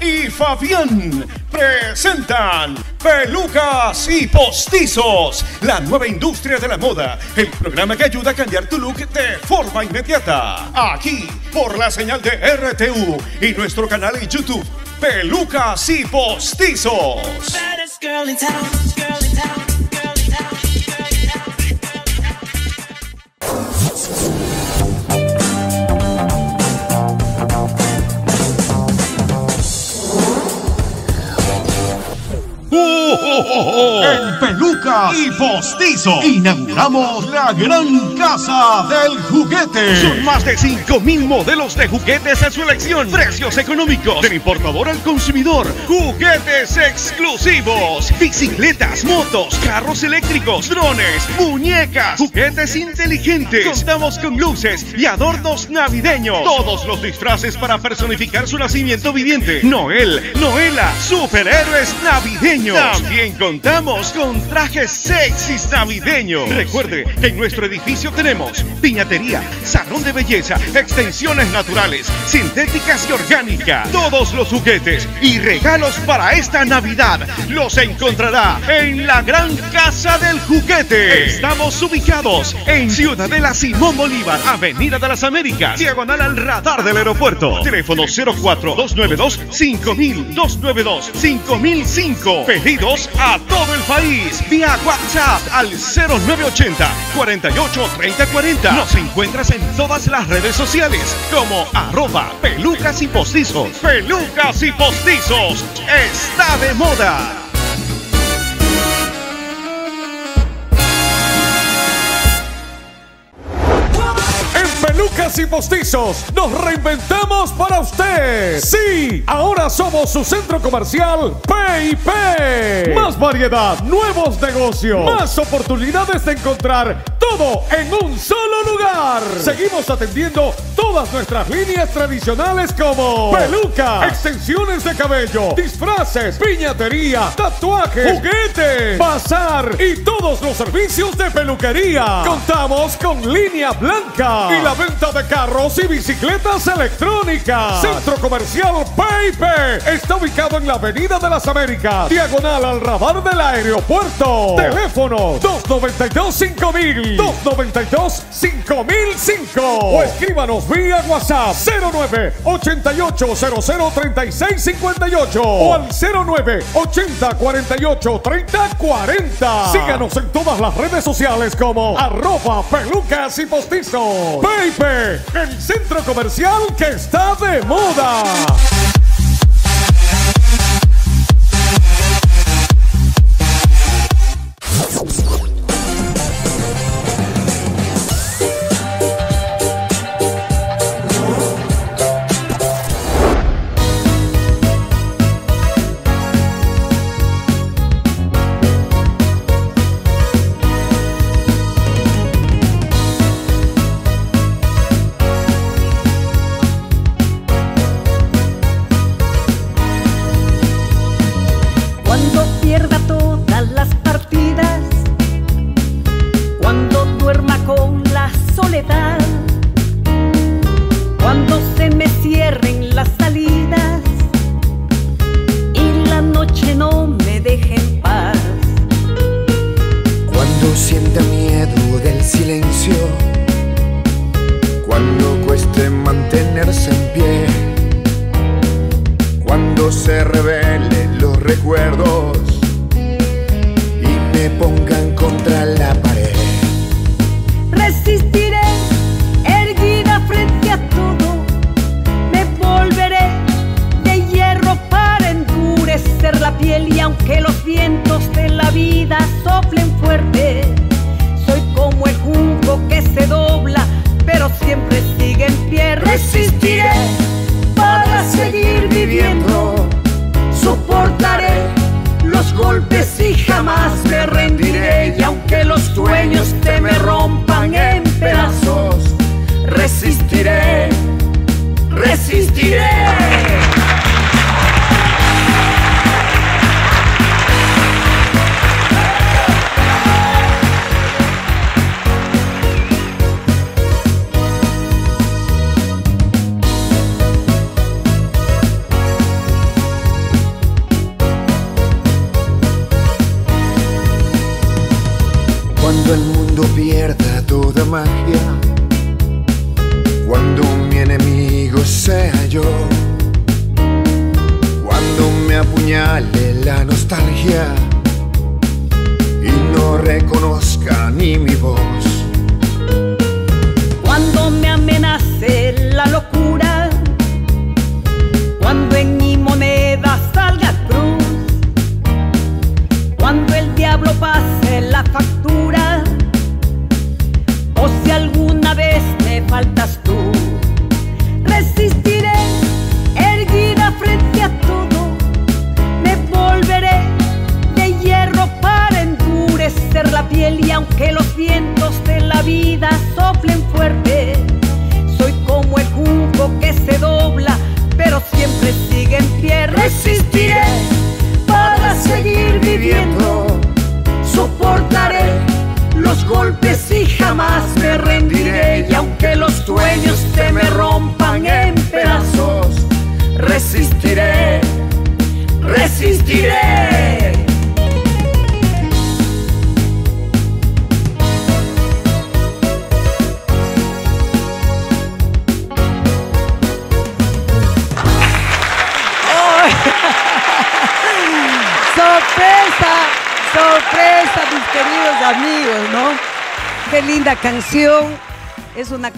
Y Fabián presentan Pelucas y Postizos, la nueva industria de la moda, el programa que ayuda a cambiar tu look de forma inmediata. Aquí, por la señal de RTU y nuestro canal en YouTube, Pelucas y Postizos. En Peluca y Postizo inauguramos la gran casa del juguete. Son más de 5.000 modelos de juguetes a su elección. Precios económicos. Del importador al consumidor. Juguetes exclusivos. Bicicletas, motos, carros eléctricos, drones, muñecas, juguetes inteligentes. Contamos con luces y adornos navideños. Todos los disfraces para personificar su nacimiento viviente. Noel, Noela, superhéroes navideños. También contamos con trajes sexys navideños. Recuerde que en nuestro edificio tenemos piñatería, salón de belleza, extensiones naturales, sintéticas y orgánicas. Todos los juguetes y regalos para esta Navidad los encontrará en la Gran Casa del Juguete. Estamos ubicados en Ciudadela Simón Bolívar, Avenida de las Américas, diagonal al radar del aeropuerto. Teléfono 04 292 5000 292 5005. Pedidos a todo el país vía WhatsApp al 0980 48 30 40. Nos encuentras en todas las redes sociales como arroba pelucas y postizos. Pelucas y postizos está de moda. Y Postizos nos reinventamos para usted. Sí, ahora somos su centro comercial PIP. Más variedad, nuevos negocios, más oportunidades de encontrar todo en un solo lugar. Seguimos atendiendo todas nuestras líneas tradicionales como peluca, extensiones de cabello, disfraces, piñatería, tatuajes, juguetes, bazar y todos los servicios de peluquería. Contamos con línea blanca y la venta de carros y bicicletas electrónicas. Centro Comercial Pepe está ubicado en la Avenida de las Américas, diagonal al radar del aeropuerto. Teléfono 292 5000 292 5005 o escríbanos vía WhatsApp 09 88 00 36 58 o al 09 80 48 30 40. Síganos en todas las redes sociales como arroba pelucas y postizos. Pepe, el centro comercial que está de moda. La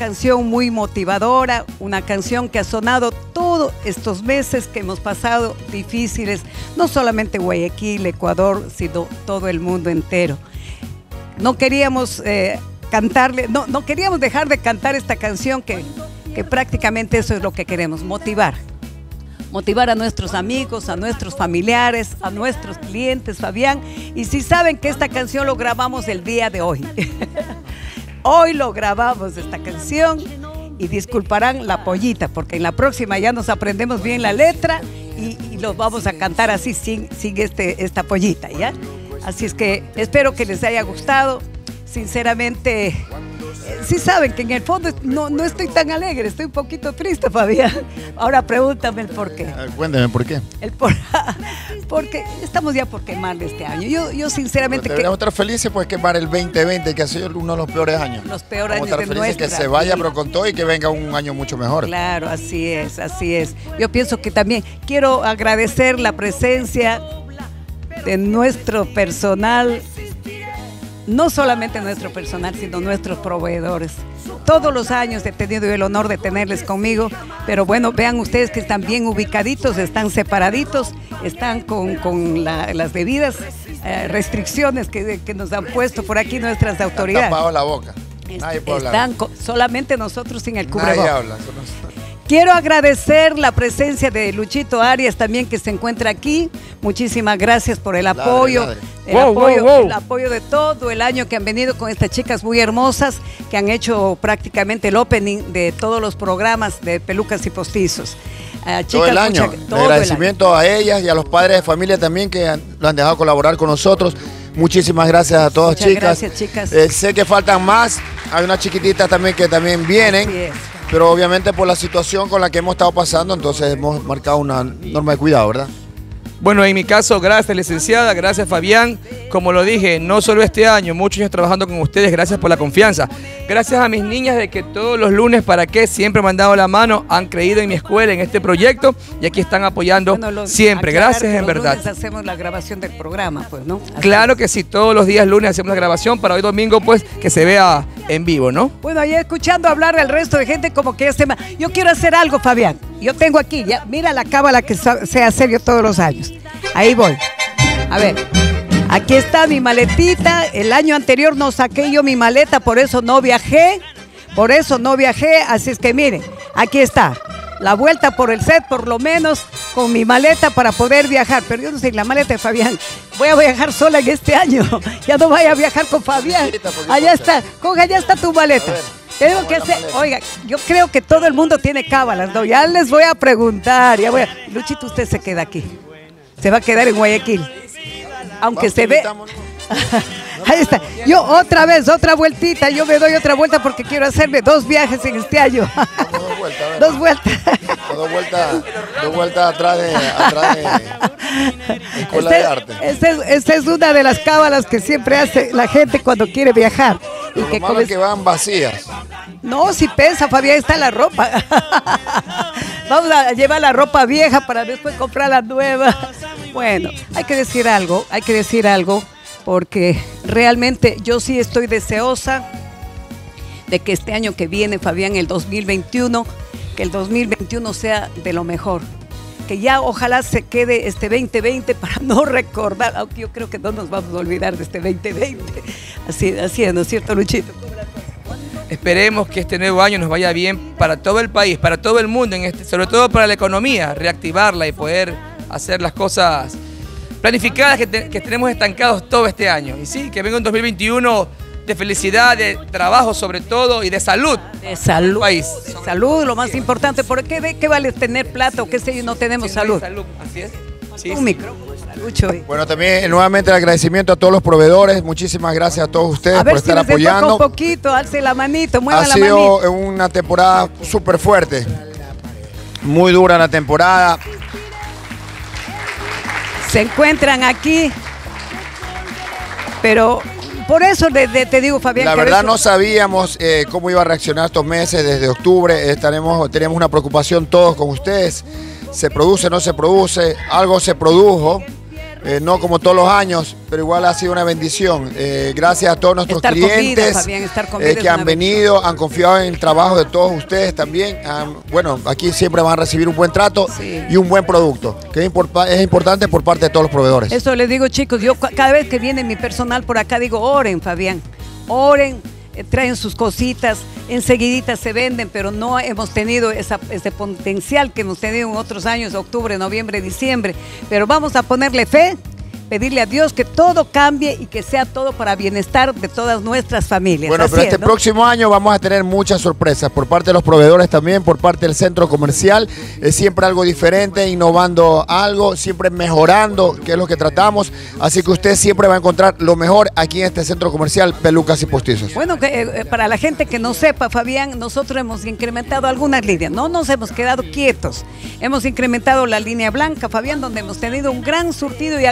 canción muy motivadora, una canción que ha sonado todos estos meses que hemos pasado difíciles, no solamente Guayaquil, Ecuador, sino todo el mundo entero. No queríamos eh, cantarle, no, no queríamos dejar de cantar esta canción que, que prácticamente eso es lo que queremos, motivar motivar a nuestros amigos, a nuestros familiares, a nuestros clientes, Fabián. Y si saben que esta canción lo grabamos el día de hoy. hoy lo grabamos esta canción y disculparán la pollita, porque en la próxima ya nos aprendemos bien la letra y, y vamos a cantar así sin, sin este, esta pollita, ¿ya? Así es que espero que les haya gustado. Sinceramente, sí saben que en el fondo no, no estoy tan alegre, estoy un poquito triste, Fabián. Ahora pregúntame el por qué. Ah, Cuénteme por qué. El por, porque estamos ya por quemarle este año. Yo, yo sinceramente Deberíamos estar felices pues quemar el 2020, que ha sido uno de los peores años. los peores años estar de felices que se vaya, pero con todo y que venga un año mucho mejor. Claro, así es, así es. Yo pienso que también quiero agradecer la presencia de nuestro personal, no solamente nuestro personal, sino nuestros proveedores. Todos los años he tenido el honor de tenerles conmigo, pero bueno, vean ustedes que están bien ubicaditos, están separaditos, están con, con la- las debidas eh, restricciones que, que nos han puesto por aquí nuestras autoridades. tapado la boca. Nadie puede hablar. Están solamente nosotros sin el Nadie cubrebocas. habla. Quiero agradecer la presencia de Luchito Arias también que se encuentra aquí. Muchísimas gracias por el apoyo. El, Wow, apoyo wow, wow. el apoyo de todo el año que han venido con estas chicas muy hermosas que han hecho prácticamente el opening de todos los programas de pelucas y postizos. Ah, todo el año. mucha- todo el año. agradecimiento a ellas y a los padres de familia también que han, lo han dejado colaborar con nosotros. Muchísimas gracias a todas Muchas chicas. gracias, chicas. Eh, sé que faltan más. Hay unas chiquititas también que también vienen. Así es. Pero obviamente por la situación con la que hemos estado pasando, entonces hemos marcado una norma de cuidado, ¿verdad? Bueno, en mi caso, gracias licenciada, gracias Fabián. Como lo dije, no solo este año, muchos años trabajando con ustedes, gracias por la confianza. Gracias a mis niñas de que todos los lunes, ¿para qué? Siempre me han dado la mano, han creído en mi escuela, en este proyecto y aquí están apoyando Bueno, siempre. Gracias en los verdad. lunes hacemos la grabación del programa, pues, ¿no? Así Claro que sí, todos los días lunes hacemos la grabación para hoy domingo, pues que se vea en vivo, ¿no? Bueno, ahí escuchando hablar al resto de gente como que este... Yo quiero hacer algo, Fabián. Yo tengo aquí, ya, mira la cábala que sé hacer yo todos los años. Ahí voy. A ver, aquí está mi maletita. El año anterior no saqué yo mi maleta, por eso no viajé. Por eso no viajé, así es que miren, aquí está. La vuelta por el set, por lo menos, con mi maleta para poder viajar. Pero yo no sé, la maleta de Fabián. Voy a viajar sola en este año. Ya no vaya a viajar con Fabián. Allá está, con allá está tu maleta. Tengo que hacer, oiga, yo creo que todo el mundo tiene cábalas, ¿no? Ya les voy a preguntar, ya voy a... Luchito, usted se queda aquí. Se va a quedar en Guayaquil. Aunque se ve... Ahí está. Yo otra vez, otra vueltita. Yo me doy otra vuelta porque quiero hacerme dos viajes en este año. Dos vueltas. Dos vueltas. Dos vueltas, dos vueltas atrás de, atrás de Escuela de Este- Arte. esta es, esta es una de las cábalas que siempre hace la gente cuando quiere viajar. y Lo que malo es que van vacías. No, si pesa, Fabián, está la ropa. Vamos a llevar la ropa vieja para después comprar la nueva. Bueno, hay que decir algo, hay que decir algo, porque realmente yo sí estoy deseosa de que este año que viene, Fabián, el 2021, que el 2021 sea de lo mejor. Que ya ojalá se quede este 2020 para no recordar, aunque yo creo que no nos vamos a olvidar de este 2020. Así, así es, ¿no es cierto, Luchito? Esperemos que este nuevo año nos vaya bien para todo el país, para todo el mundo, en este, sobre todo para la economía, reactivarla y poder hacer las cosas planificadas que, te- que tenemos estancados todo este año. Y sí, que venga un 2021 de felicidad, de trabajo sobre todo y de salud. De salud. País. De salud, lo más importante. ¿Por qué, de qué vale tener plata o qué sé yo, no tenemos hay salud? Así es. Sí, Un micrófono. Bueno, también eh, nuevamente el agradecimiento a todos los proveedores. Muchísimas gracias a todos ustedes A ver por si estar les apoyando. un poquito, alce la manito, mueva Ha la sido manito. una temporada súper fuerte. Muy dura la temporada. Se encuentran aquí, pero por eso te digo, Fabián, La que verdad veces- no sabíamos eh, cómo iba a reaccionar estos meses desde octubre. Estaremos, tenemos una preocupación todos con ustedes. Se produce, no se produce. Algo se produjo. Eh, no como todos los años, pero igual ha sido una bendición. Eh, gracias a todos nuestros Estar clientes Fabián, estar con eh, que han venido, han confiado en el trabajo de todos ustedes también. Han- bueno, aquí siempre van a recibir un buen trato Sí. y un buen producto, que es, importa- es importante por parte de todos los proveedores. Eso les digo, chicos, yo ca- cada vez que viene mi personal por acá digo, oren, Fabián, oren, traen sus cositas, enseguidita se venden, pero no hemos tenido ese potencial que hemos tenido en otros años, octubre, noviembre, diciembre. Pero vamos a ponerle fe, pedirle a Dios que todo cambie y que sea todo para bienestar de todas nuestras familias. Bueno, Así pero es, este ¿no? próximo año vamos a tener muchas sorpresas por parte de los proveedores también, por parte del centro comercial. Es siempre algo diferente, innovando algo, siempre mejorando, que es lo que tratamos. Así que usted siempre va a encontrar lo mejor aquí en este centro comercial, Pelucas y Postizos. Bueno, que, eh, eh, para la gente que no sepa, Fabián, nosotros hemos incrementado algunas líneas, no nos hemos quedado quietos. Hemos incrementado la línea blanca, Fabián, donde hemos tenido un gran surtido y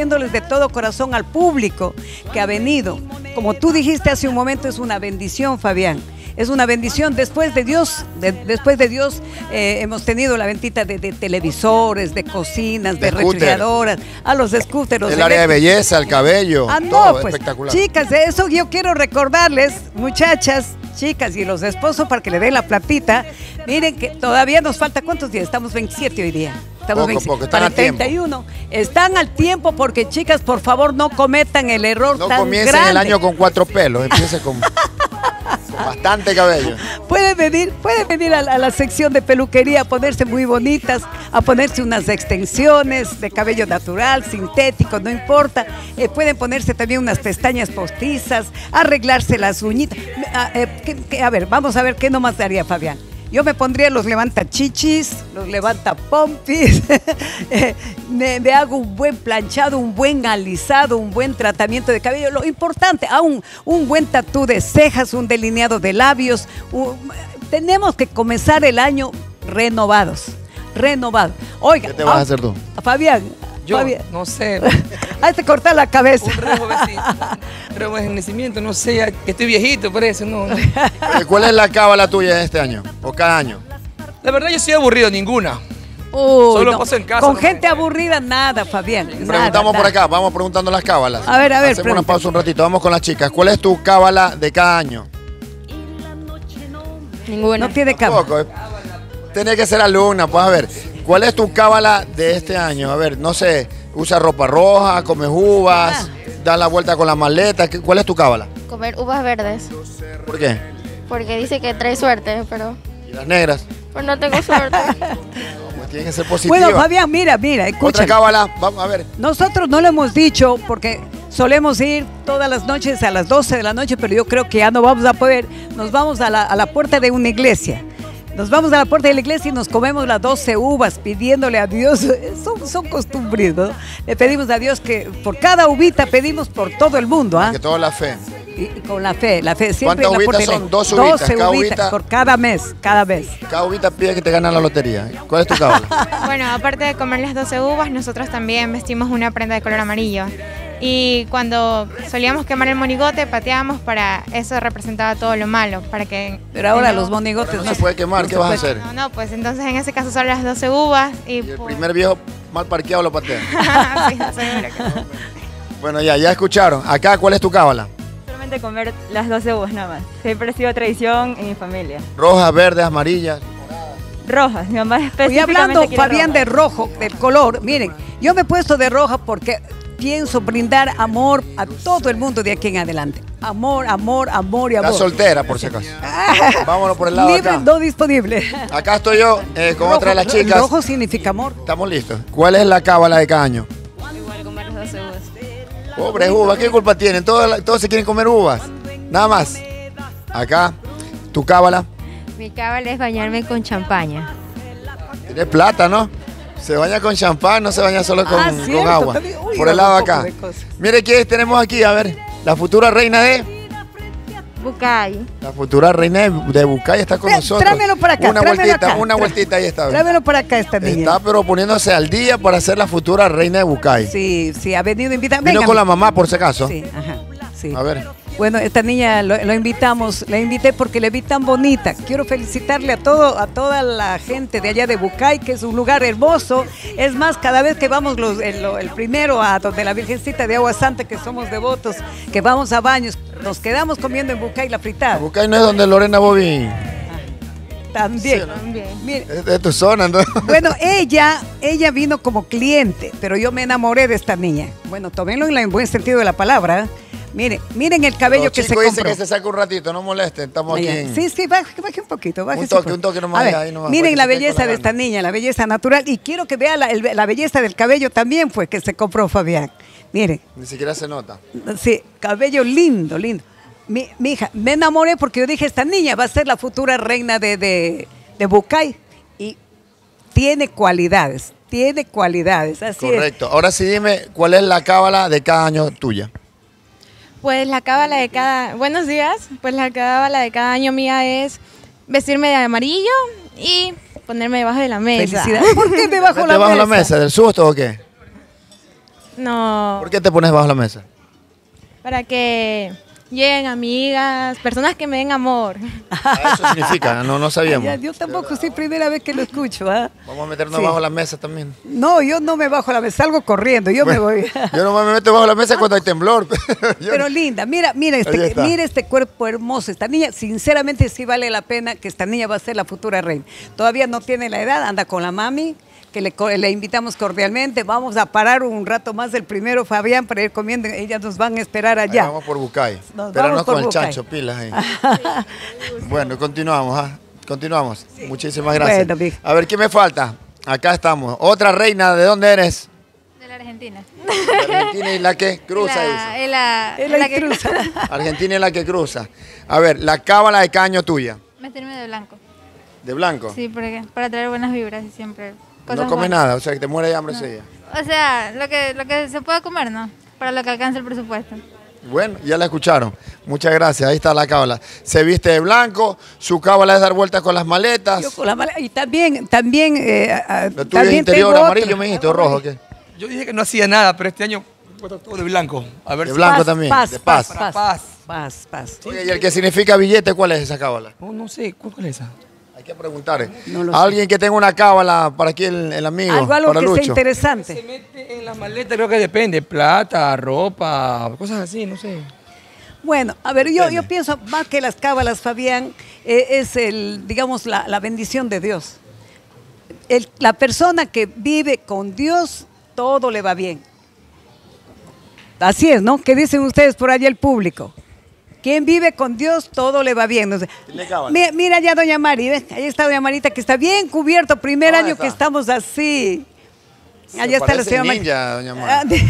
agradeciéndoles de todo corazón al público que ha venido. Como tú dijiste hace un momento, es una bendición, Fabián. Es una bendición. Después de Dios, de- después de Dios, eh, hemos tenido la ventita de, de televisores, de cocinas, de, De refrigeradoras, a los scooters. El área de belleza, el cabello, Ah, no, todo pues, espectacular. chicas, de eso yo quiero recordarles, muchachas, chicas y los esposos para que le den la platita. Miren que todavía nos falta, ¿cuántos días? Estamos 27 hoy día. Estamos Poco, 27. poco, están para a el tiempo. 31. Están al tiempo porque, chicas, por favor, no cometan el error No tan comiencen grande. el año con cuatro pelos, empiece con, bastante cabello. Pueden venir, pueden venir a la, a la sección de peluquería a ponerse muy bonitas, a ponerse unas extensiones de cabello natural, sintético, no importa. Eh, pueden ponerse también unas pestañas postizas, arreglarse las uñitas. Me- ah, eh, a ver, vamos a ver qué nomás daría Fabián. Yo me pondría los levanta chichis, los levanta pompis, eh, me, me hago un buen planchado, un buen alisado, un buen tratamiento de cabello. Lo importante, aún un buen tatú de cejas, un delineado de labios. un- tenemos que comenzar el año renovados, renovados. Oiga, ¿Qué te vas a ah, hacer tú? Fabián, Yo, Fabián, no sé, hazte cortar la cabeza. un rejuvenecimiento, no sé, que estoy viejito, parece, no. no. ¿Cuál es la cábala tuya de este año? ¿O cada año? La verdad yo soy aburrido, ninguna. Uy, Solo no. paso en casa, Con no. gente aburrida, nada, Fabián. nada, Preguntamos por nada. acá, vamos preguntando las cábalas. A ver, a ver, Hacemos una pregunta. pausa un ratito, vamos con las chicas. ¿Cuál es tu cábala de cada año? Ninguna. No tiene. Tampoco, eh. Tiene que ser alumna, pues a ver. ¿Cuál es tu cábala de este año? A ver, no sé, usa ropa roja, comes uvas, Ah. da la vuelta con la maleta. ¿qué- ¿Cuál es tu cábala? Comer uvas verdes. ¿Por qué? Porque dice que trae suerte, pero ¿Y las negras? pues no tengo suerte. Tiene que ser positiva. Bueno, Fabián, mira, mira, Otra escucha. cábala, vamos a ver. Nosotros no lo hemos dicho porque solemos ir todas las noches a las 12 de la noche, pero yo creo que ya no vamos a poder. Nos vamos a la, a la puerta de una iglesia. Nos vamos a la puerta de la iglesia y nos comemos las 12 uvas pidiéndole a Dios. Son, son costumbres, ¿no? Le pedimos a Dios que por cada uvita pedimos por todo el mundo, ¿ah? Que toda la fe. Y, y con la fe, la fe siempre ¿Cuántas en la puerta de la uvitas son? Dos uvitas, cada uvitas uvita- por cada mes, cada mes. Cada uvita pide que te gana la lotería. ¿Cuál es tu cábala? Bueno, aparte de comer las 12 uvas, nosotros también vestimos una prenda de color amarillo. Y cuando solíamos quemar el monigote, pateábamos para eso representaba todo lo malo, para que... Pero ahora no- los monigotes No se puede quemar, ¿qué vas a hacer? No, no, pues entonces en ese caso son las 12 uvas y... El pues- primer viejo mal parqueado lo patea. Sí, seguro que- Bueno, ya, ya escucharon. Acá, ¿cuál es tu cábala? Solamente comer las 12 uvas nada más. Siempre ha sido tradición en mi familia. Rojas, verdes, amarillas. Rojas, mi mamá específicamente hablando, quiere Fabián, rojas. de rojo, del color, miren, yo me he puesto de roja porque pienso brindar amor a todo el mundo de aquí en adelante. Amor, amor, amor y amor. Está soltera, por si acaso. Vámonos por el lado de Libre, acá. no disponible. Acá estoy yo eh, con otra de las Rojo- chicas. Rojo significa amor. Estamos listos. ¿Cuál es la cábala de caño? Igual comer las 12 uvas. Pobres uvas, ¿qué culpa tienen? Todos, la- todos se quieren comer uvas. Nada más. Acá, tu cábala. Mi cábala es bañarme con champaña. Tiene plata, ¿no? Se baña con champán, no se baña solo con, Ah, con agua. Uy, Por el lado acá. Mire quién tenemos aquí, a ver. La futura reina de. Bucay. La futura reina de, Bucay está con nosotros. tráemelo para acá, Una vueltita, acá. una vueltita ahí está. Tráemelo para acá esta niña. Está pero poniéndose al día para ser la futura reina de Bucay. Sí, sí, ha venido invitada. Vino con la mamá por si acaso. Sí, ajá, sí. A ver. Bueno, esta niña lo, lo invitamos, la invité porque le vi tan bonita. Quiero felicitarle a todo, a toda la gente de allá de Bucay, que es un lugar hermoso. Es más, cada vez que vamos los- el, el primero a donde la Virgencita de Agua Santa, que somos devotos, que vamos a baños, nos quedamos comiendo en Bucay la fritada. Bucay no es donde Lorena Bobby También. Es de tu zona, ¿no? bueno, ella, ella vino como cliente, pero yo me enamoré de esta niña. Bueno, tómenlo en, la- en buen sentido de la palabra. Miren, miren el cabello Los que se compró. que se saca un ratito, no molesten. Estamos aquí Allá. en... Sí, sí, baje, baje un poquito. baje Un toque, un toque nomás, ver, ahí nomás, miren la belleza la de esta niña, la belleza natural. Y quiero que vea la, el- la belleza del cabello también fue que se compró Fabián. Miren, Ni siquiera se nota. sí, cabello lindo, lindo. Mi, mi hija, me enamoré porque yo dije, esta niña va a ser la futura reina de, de, de Bucay. Y tiene cualidades, tiene cualidades. Así es. Correcto. Ahora sí dime cuál es la cábala de cada año tuya. Pues la cábala de cada... Buenos días. Pues la cábala de cada año mía es vestirme de amarillo y ponerme debajo de la mesa. Felicidades. ¿Por qué debajo ¿Vete la bajo la mesa? mesa? ¿Del susto o qué? No, ¿Por qué te pones bajo la mesa? para que lleguen amigas, personas que me den amor. Ah, Eso significa, no, no sabíamos. Ya, yo tampoco soy primera vez que lo escucho. ¿ah? Vamos a meternos Sí. bajo la mesa también. No, yo no me bajo la mesa, salgo corriendo, yo Bueno, me voy. Yo no me meto bajo la mesa cuando hay temblor. Pero linda, mira, mira este, mira este cuerpo hermoso. Esta niña, sinceramente sí vale la pena que esta niña va a ser la futura reina. Todavía no tiene la edad, anda con la mami, que le, co- le invitamos cordialmente. Vamos a parar un rato más del primero, Fabián, para ir comiendo. Ellas nos van a esperar Ahí allá. vamos por Bucay. Nos Pero no con el Bucay. chancho, pilas ahí. bueno, continuamos, ¿ah? Continuamos. Muchísimas gracias. Bueno, a ver, ¿qué me falta? Acá estamos. Otra reina, ¿de dónde eres? De la Argentina. Argentina y la que cruza. Es la, Es es la la que intrusa. Argentina y la que cruza. A ver, la cábala de caño tuya. Meterme de blanco. ¿De blanco? Sí, porque para traer buenas vibras y no buenas. nada, o sea, que te muere de hambre ese día. O sea, lo que, lo que se pueda comer, ¿no? Para lo que alcance el presupuesto. Bueno, ya la escucharon. Muchas gracias. Ahí está la cábala. Se viste de blanco, su cábala es dar vueltas con las maletas. Yo con la mala- y también, también, eh, Lo tuyo es también interior tengo amarillo, otra. me dijiste, o rojo, ¿qué? Yo dije que no hacía nada, pero este año todo de blanco. A ver De si- blanco Paz, también, paz, de paz. paz, Para paz. Paz, paz. Oye, ¿y el que significa billete, cuál es esa cábala? No, no sé, ¿cuál, cuál es esa? Que preguntar. No lo A alguien que tenga una cábala para aquí el, el amigo, Algo, algo para que sea Lucho. Se interesante. mete en las maletas, creo que depende. Plata, ropa, cosas así, no sé. Bueno, a ver, yo, yo pienso más que las cábalas, Fabián, eh, es el, digamos, la, la bendición de Dios. El- la persona que vive con Dios, todo le va bien. Así es, ¿no? ¿Qué dicen ustedes por allá el público? Quien vive con Dios, todo le va bien. Mira, mira ya doña Mari, ¿ves? Ahí está doña Marita, que está bien cubierto, primer Ah, año está. que estamos así. Se Allá está la señora ninja, doña Ah, Mari.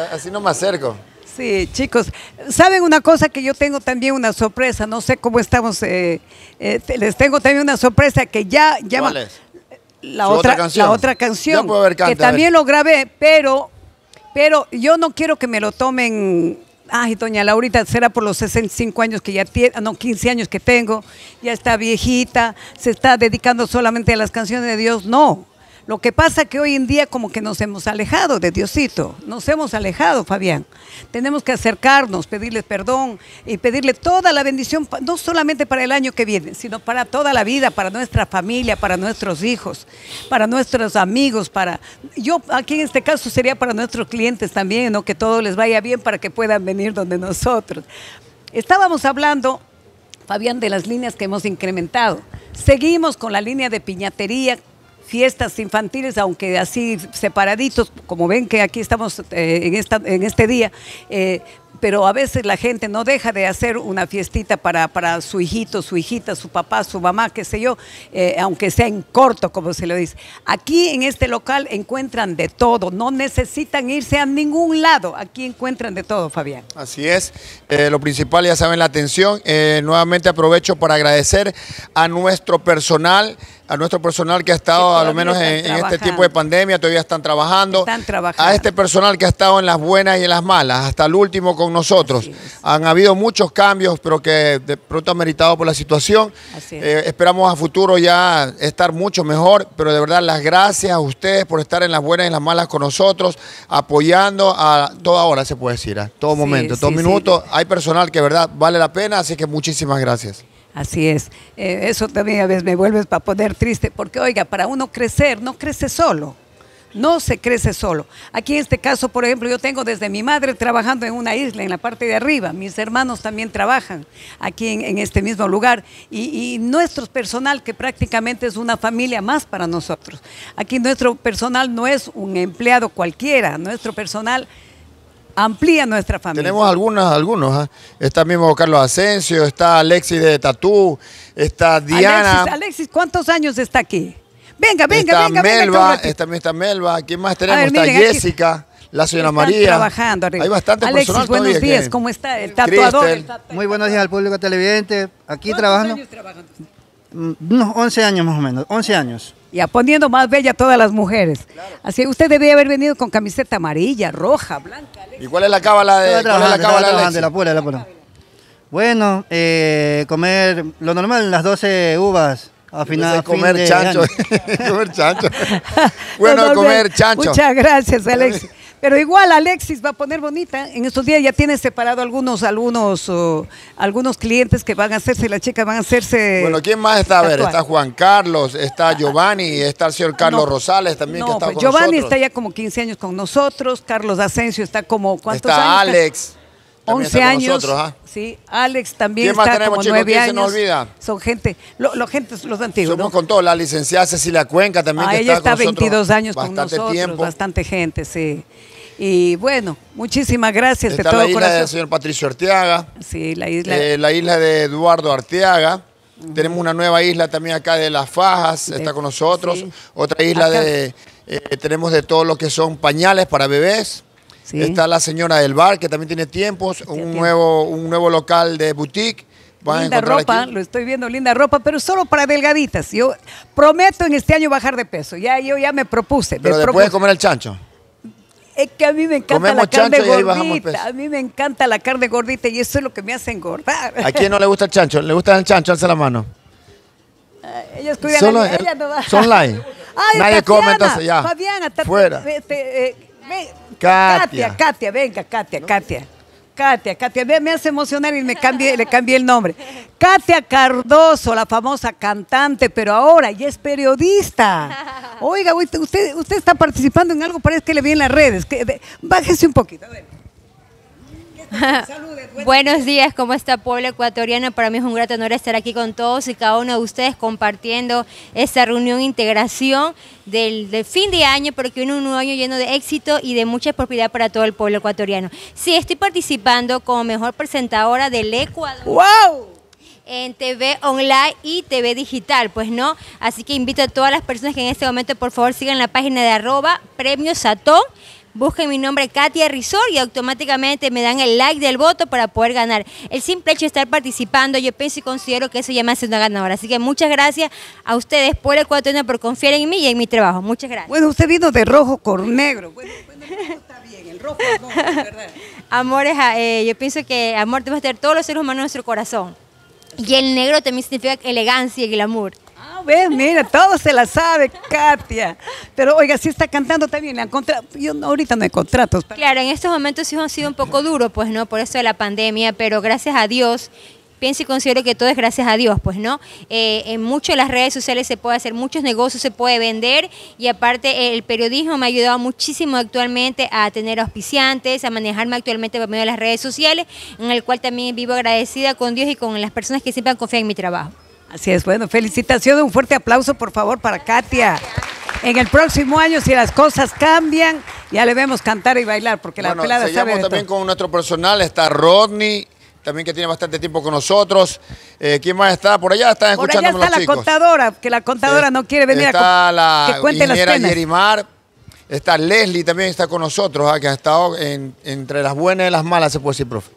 Así no me acerco. Sí, chicos, ¿saben una cosa que yo tengo también una sorpresa? No sé cómo estamos, eh, eh, les tengo también una sorpresa que ya llama ¿Cuál es? la otra, otra canción. la otra canción Ya puedo ver, canta, que también lo grabé, pero, pero yo no quiero que me lo tomen. Ay, doña Laurita, será por los 65 años que ya tiene, no, 15 años que tengo, ya está viejita, se está dedicando solamente a las canciones de Dios. No, Lo que pasa que hoy en día como que nos hemos alejado de Diosito, nos hemos alejado, Fabián. Tenemos que acercarnos, pedirle perdón y pedirle toda la bendición, no solamente para el año que viene, sino para toda la vida, para nuestra familia, para nuestros hijos, para nuestros amigos, para... Yo aquí en este caso sería para nuestros clientes también, ¿no? Que todo les vaya bien para que puedan venir donde nosotros. Estábamos hablando Fabián, de las líneas que hemos incrementado. Seguimos con la línea de piñatería, fiestas infantiles, aunque así separaditos, como ven que aquí estamos eh, en, esta, en este día, eh, pero a veces la gente no deja de hacer una fiestita para, para su hijito, su hijita, su papá, su mamá, qué sé yo, eh, aunque sea en corto, como se lo dice. Aquí en este local encuentran de todo, no necesitan irse a ningún lado, aquí encuentran de todo, Fabián. Así es, Eh, lo principal ya saben la atención. Eh, nuevamente aprovecho para agradecer a nuestro personal, a nuestro personal que ha estado a lo menos en, este tiempo de pandemia, todavía están trabajando. Están trabajando. A este personal que ha estado en las buenas y en las malas, hasta el último con nosotros. Han habido muchos cambios, pero que de pronto han meritado por la situación. Así es. Eh, esperamos a futuro ya estar mucho mejor, pero de verdad las gracias a ustedes por estar en las buenas y en las malas con nosotros, apoyando a toda hora, se puede decir, a todo Sí, momento, todo sí. minuto. Hay personal que de verdad vale la pena, así que muchísimas gracias. Así es. Eh, eso también a veces me vuelve para poner triste, porque oiga, para uno crecer, no crece solo. No se crece solo. Aquí en este caso, por ejemplo, yo tengo desde mi madre trabajando en una isla, en la parte de arriba. Mis hermanos también trabajan aquí en, en este mismo lugar. Y, y nuestro personal, que prácticamente es una familia más para nosotros. Aquí nuestro personal no es un empleado cualquiera. Nuestro personal amplía nuestra familia. Tenemos algunos, algunos. ¿ah? Está mismo Carlos Asensio, está Alexis de Tatú, está Diana. Alexis, Alexis, ¿cuántos años está aquí? Venga, venga, está venga, venga. Melba, ratito. está- también está Melba. ¿Quién más tenemos? ver, está miren, aquí Jessica, la señora María. trabajando arriba. Hay bastante Alexis, personal buenos todavía días. que- ¿Cómo está? El tatuador. El Muy buenos días al público televidente. Aquí ¿Cuántos trabajando años trabajando? mm, unos 11 años más o menos, 11 años. Ya poniendo más bella a todas las mujeres. Así usted debía haber venido con camiseta amarilla, roja, blanca. ¿Y cuál es la cábala de, Estaba cuál es la cábala de la pura, la pura. Bueno, eh, comer lo normal, las 12 uvas a final Empecé a comer fin chancho. comer chancho. bueno, No, no, comer chancho. Muchas gracias, Alexis. Pero igual Alexis va a poner bonita. En estos días ya tiene separado algunos, algunos, oh, algunos clientes que van a hacerse, las chicas van a hacerse. Bueno, ¿quién más está? A ver, está Juan Carlos, está Giovanni, está el señor Carlos No. Rosales también que No, está pues con Giovanni nosotros. está ya como 15 años con nosotros, Carlos Asensio está como ¿cuántos Está años? Alex. También 11 está con años. nosotros, ¿ah? Sí, Alex también ¿Quién más está tenemos, como chicos? 9 ¿Quién se nos olvida? Son gente, lo, lo gente, los antiguos, Somos ¿no? con todo, la licenciada Cecilia Cuenca también Ah, que ella está, está con nosotros 22 años con bastante nosotros, tiempo. bastante gente, sí. Y bueno, muchísimas gracias Está de todo la isla corazón. del señor Patricio Arteaga, Sí, la isla. eh, la isla de Eduardo Arteaga. Tenemos una nueva isla también acá de Las Fajas, De- está con nosotros. sí. Otra isla Acá. de, eh, tenemos de todo lo que son pañales para bebés. Sí. Está la señora del bar, que también tiene tiempos, un tiempo. nuevo, un nuevo local de boutique. Van linda ropa, aquí. lo estoy viendo, linda ropa, pero solo para delgaditas. Yo prometo en este año bajar de peso. Ya yo ya me propuse. Pero me después propuse. de comer el chancho. Es que a mí me encanta Comemos la carne gordita. A mí me encanta la carne gordita y eso es lo que me hace engordar. ¿A quién no le gusta el chancho? ¿Le gusta el chancho? Alza la mano. Ellas cuidan Solo el- ella no va. son. Ay, Nadie come, Tatiana, entonces ya. Fabiana, Fuera. este, eh, Katia. Katia, Katia, venga, Katia, Katia. Katia, Katia, ve, me hace emocionar y me cambié, le cambié el nombre. Katia Cardoso, la famosa cantante, pero ahora ya es periodista. Oiga, usted, usted, usted está participando en algo, parece que le vi en las redes. Que, bájese un poquito. a ver. Buenos días, ¿cómo está pueblo ecuatoriano? Para mí es un grato honor estar aquí con todos y cada uno de ustedes compartiendo esta reunión e integración del, del fin de año, pero que viene un nuevo año lleno de éxito y de mucha prosperidad para todo el pueblo ecuatoriano. Sí, estoy participando como mejor presentadora del Ecuador. ¡Wow! En TV online y TV digital, pues no. Así que invito a todas las personas que en este momento, por favor, sigan la página de arroba premio Satón. Busquen mi nombre Katia Rizor y automáticamente me dan el like del voto para poder ganar. El simple hecho de estar participando, yo pienso y considero que eso ya me hace una ganadora. Así que muchas gracias a ustedes por el ecuatoriano por confiar en mí y en mi trabajo. Muchas gracias. Bueno, usted vino de rojo con negro. Bueno, bueno, está bien, el rojo es rojo, verdad. Amores, eh, yo pienso que amor debemos tener todos los seres humanos en nuestro corazón. Y el negro también significa elegancia y glamour. Ves, mira, todo se la sabe, Katia. Pero oiga, sí está cantando también. Han contra- Yo ahorita no hay contratos. Claro, en estos momentos sí han sido un poco duros, pues, ¿no? Por eso de la pandemia, pero gracias a Dios, pienso y considero que todo es gracias a Dios, pues, ¿no? Eh, en muchas de las redes sociales se puede hacer muchos negocios, se puede vender y aparte el periodismo me ha ayudado muchísimo actualmente a tener auspiciantes, a manejarme actualmente por medio de las redes sociales, en el cual también vivo agradecida con Dios y con las personas que siempre han confiado en mi trabajo. Así es, bueno, felicitaciones, un fuerte aplauso por favor para Katia. En el próximo año, si las cosas cambian, ya le vemos cantar y bailar, porque la Bueno, pelada sabe de también todo. con nuestro personal. Está Rodney, también que tiene bastante tiempo con nosotros. Eh, ¿Quién más está? Por allá están Por allá está los la chicos. contadora, que la contadora no quiere venir está a la que cuente las penas. Yerimar. Está Leslie también está con nosotros, ah, que ha estado en- entre las buenas y las malas, se puede decir, profe.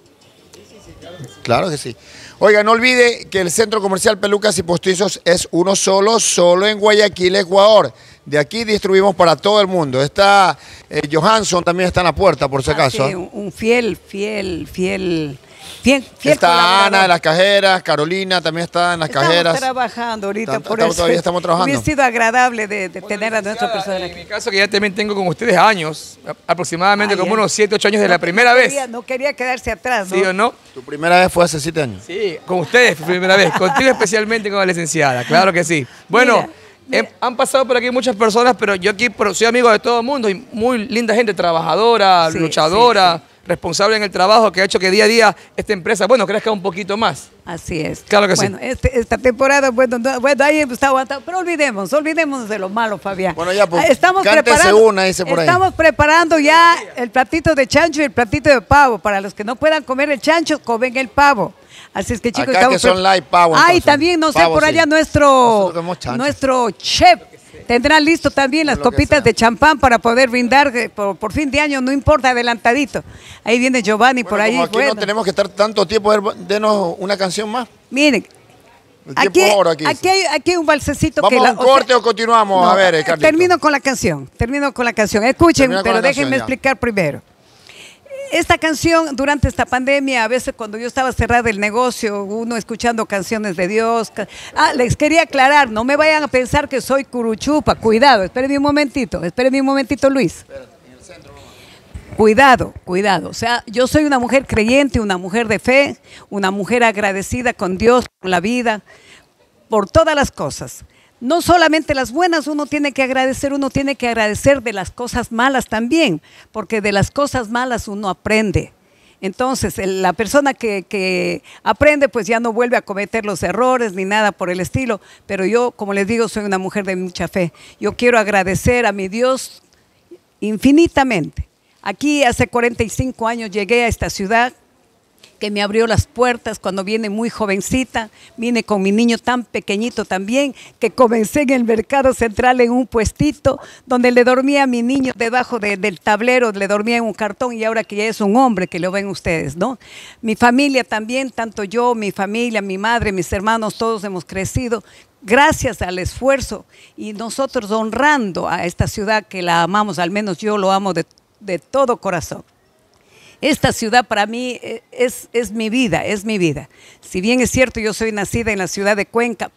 Claro que sí. Oiga, no olvide que el Centro Comercial Pelucas y Postizos es uno solo, solo en Guayaquil, Ecuador. De aquí distribuimos para todo el mundo. Está eh, Johansson, también está en la puerta, por si Ah, acaso. sí, un un fiel, fiel, fiel, fiel, fiel está. Ana de las cajeras, Carolina también está en las Estamos cajeras. trabajando ahorita, Estamos- por estamos- eso todavía estamos trabajando. hubiera sido agradable de, de tener a nuestro personal En mi caso, que ya también tengo con ustedes años, aproximadamente como ya. unos 7, 8 años de No, la primera no vez. no quería quedarse atrás, ¿no? ¿Sí o no? Tu primera vez fue hace siete años. Sí, con ustedes, primera vez. Contigo especialmente con la licenciada, claro que sí. Bueno, he- han pasado por aquí muchas personas, pero yo aquí soy amigo de todo el mundo y muy linda gente, trabajadora, Sí, luchadora, responsable en el trabajo, que ha hecho que día a día esta empresa, bueno, crezca un poquito más. Así es. Claro que sí. bueno, este- esta temporada, bueno, no- bueno, ahí está aguantando, pero olvidemos, olvidemos de lo malo, Fabián. Bueno, ya, pues, Ah, estamos preparando, una, dice por ahí. estamos preparando ya el platito de chancho y el platito de pavo. Para los que no puedan comer el chancho, comen el pavo. Así es que chicos, Acá estamos que son light pavo, Ay, entonces. también, no sé, por sí. allá nuestro, nuestro chef tendrá listo también las copitas de champán para poder brindar eh, por, por fin de año, no importa, adelantadito. Ahí viene Giovanni por ahí. como aquí bueno. no tenemos que estar tanto tiempo, a ver, denos una canción más. Miren, Aquí, oro aquí. aquí, hay, aquí hay un balsecito ¿Vamos que... a la- un corte o continuamos? No, a ver, eh, Carlito. Termino con la canción, termino con la canción. Escuchen, pero déjenme explicar primero. Esta canción, durante esta pandemia, a veces cuando yo estaba cerrada el negocio, uno escuchando canciones de Dios. Ah, les quería aclarar, no me vayan a pensar que soy curuchupa. Cuidado, espérenme un momentito, espérenme un momentito, Luis. Cuidado, cuidado. O sea, yo soy una mujer creyente, una mujer de fe, una mujer agradecida con Dios, con la vida, por todas las cosas. No solamente las buenas uno tiene que agradecer, uno tiene que agradecer de las cosas malas también, porque de las cosas malas uno aprende. Entonces, la persona que, que aprende, pues ya no vuelve a cometer los errores ni nada por el estilo. Pero yo, como les digo, soy una mujer de mucha fe. Yo quiero agradecer a mi Dios infinitamente. Aquí hace 45 años llegué a esta ciudad que me abrió las puertas cuando vine muy jovencita, vine con mi niño tan pequeñito también, que comencé en el mercado central en un puestito donde le dormía a mi niño debajo de- del tablero, le dormía en un cartón y ahora que ya es un hombre, que lo ven ustedes, ¿no? Mi familia también, tanto yo, mi familia, mi madre, mis hermanos, todos hemos crecido gracias al esfuerzo y nosotros honrando a esta ciudad que la amamos, al menos yo lo amo de, de todo corazón. Esta ciudad para mí eh, es, es mi vida, es mi vida. Si bien es cierto, yo soy nacida en la ciudad de Cuenca,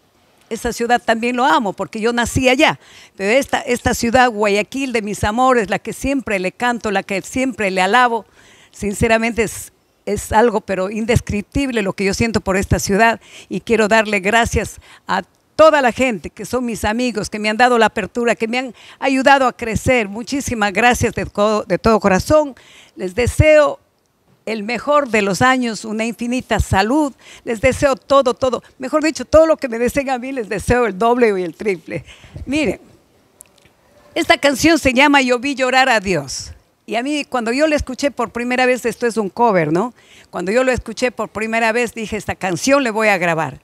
esta ciudad también lo amo porque yo nací allá. Pero esta, esta ciudad, Guayaquil, de mis amores, la que siempre le canto, la que siempre le alabo, sinceramente es, es algo pero indescriptible lo que yo siento por esta ciudad y quiero darle gracias a toda la gente que son mis amigos, que me han dado la apertura, que me han ayudado a crecer. Muchísimas gracias de, todo corazón. Les deseo el mejor de los años, una infinita salud. Les deseo todo, todo. Mejor dicho, todo lo que me deseen a mí, les deseo el doble y el triple. Miren, esta canción se llama Yo vi llorar a Dios. Y a mí, cuando yo la escuché por primera vez, esto es un cover, ¿no? Cuando yo lo escuché por primera vez, dije, esta canción le voy a grabar.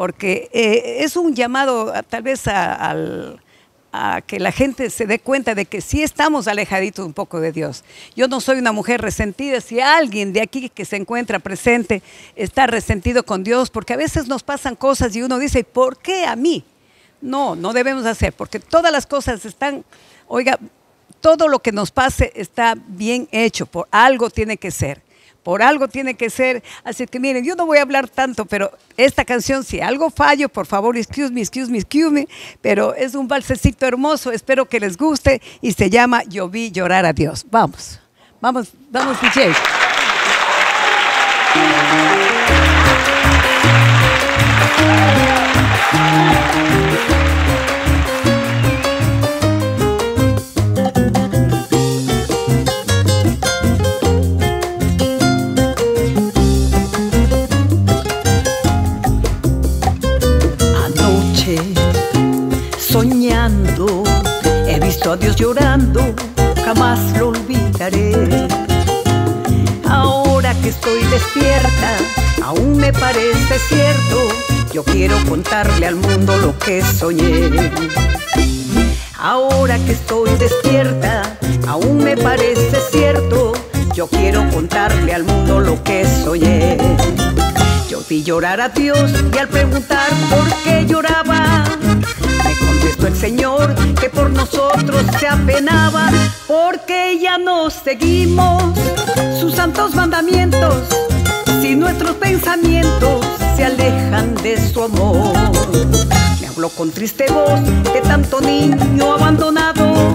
Porque eh, es un llamado a- tal vez a que la gente se dé cuenta de que sí estamos alejaditos un poco de Dios. Yo no soy una mujer resentida. Si alguien de aquí que se encuentra presente está resentido con Dios, porque a veces nos pasan cosas y uno dice, ¿por qué a mí? No, no debemos hacer, porque todas las cosas están, oiga, todo lo que nos pase está bien hecho, por algo tiene que ser. Por algo tiene que ser. Así que miren, yo no voy a hablar tanto, pero esta canción, si algo fallo, por favor, excuse me, excuse me, excuse me. Pero es un balsecito hermoso, espero que les guste y se llama Yo vi llorar a Dios. Vamos, vamos, vamos, DJ. He visto a Dios llorando, jamás lo olvidaré. Ahora que estoy despierta, aún me parece cierto, yo quiero contarle al mundo lo que soñé. Ahora que estoy despierta, aún me parece cierto, yo quiero contarle al mundo lo que soñé. Yo vi llorar a Dios y al preguntar por qué lloraba, contestó el Señor que por nosotros se apenaba, porque ya no seguimos sus santos mandamientos, si nuestros pensamientos se alejan de su amor. Me habló con triste voz de tanto niño abandonado,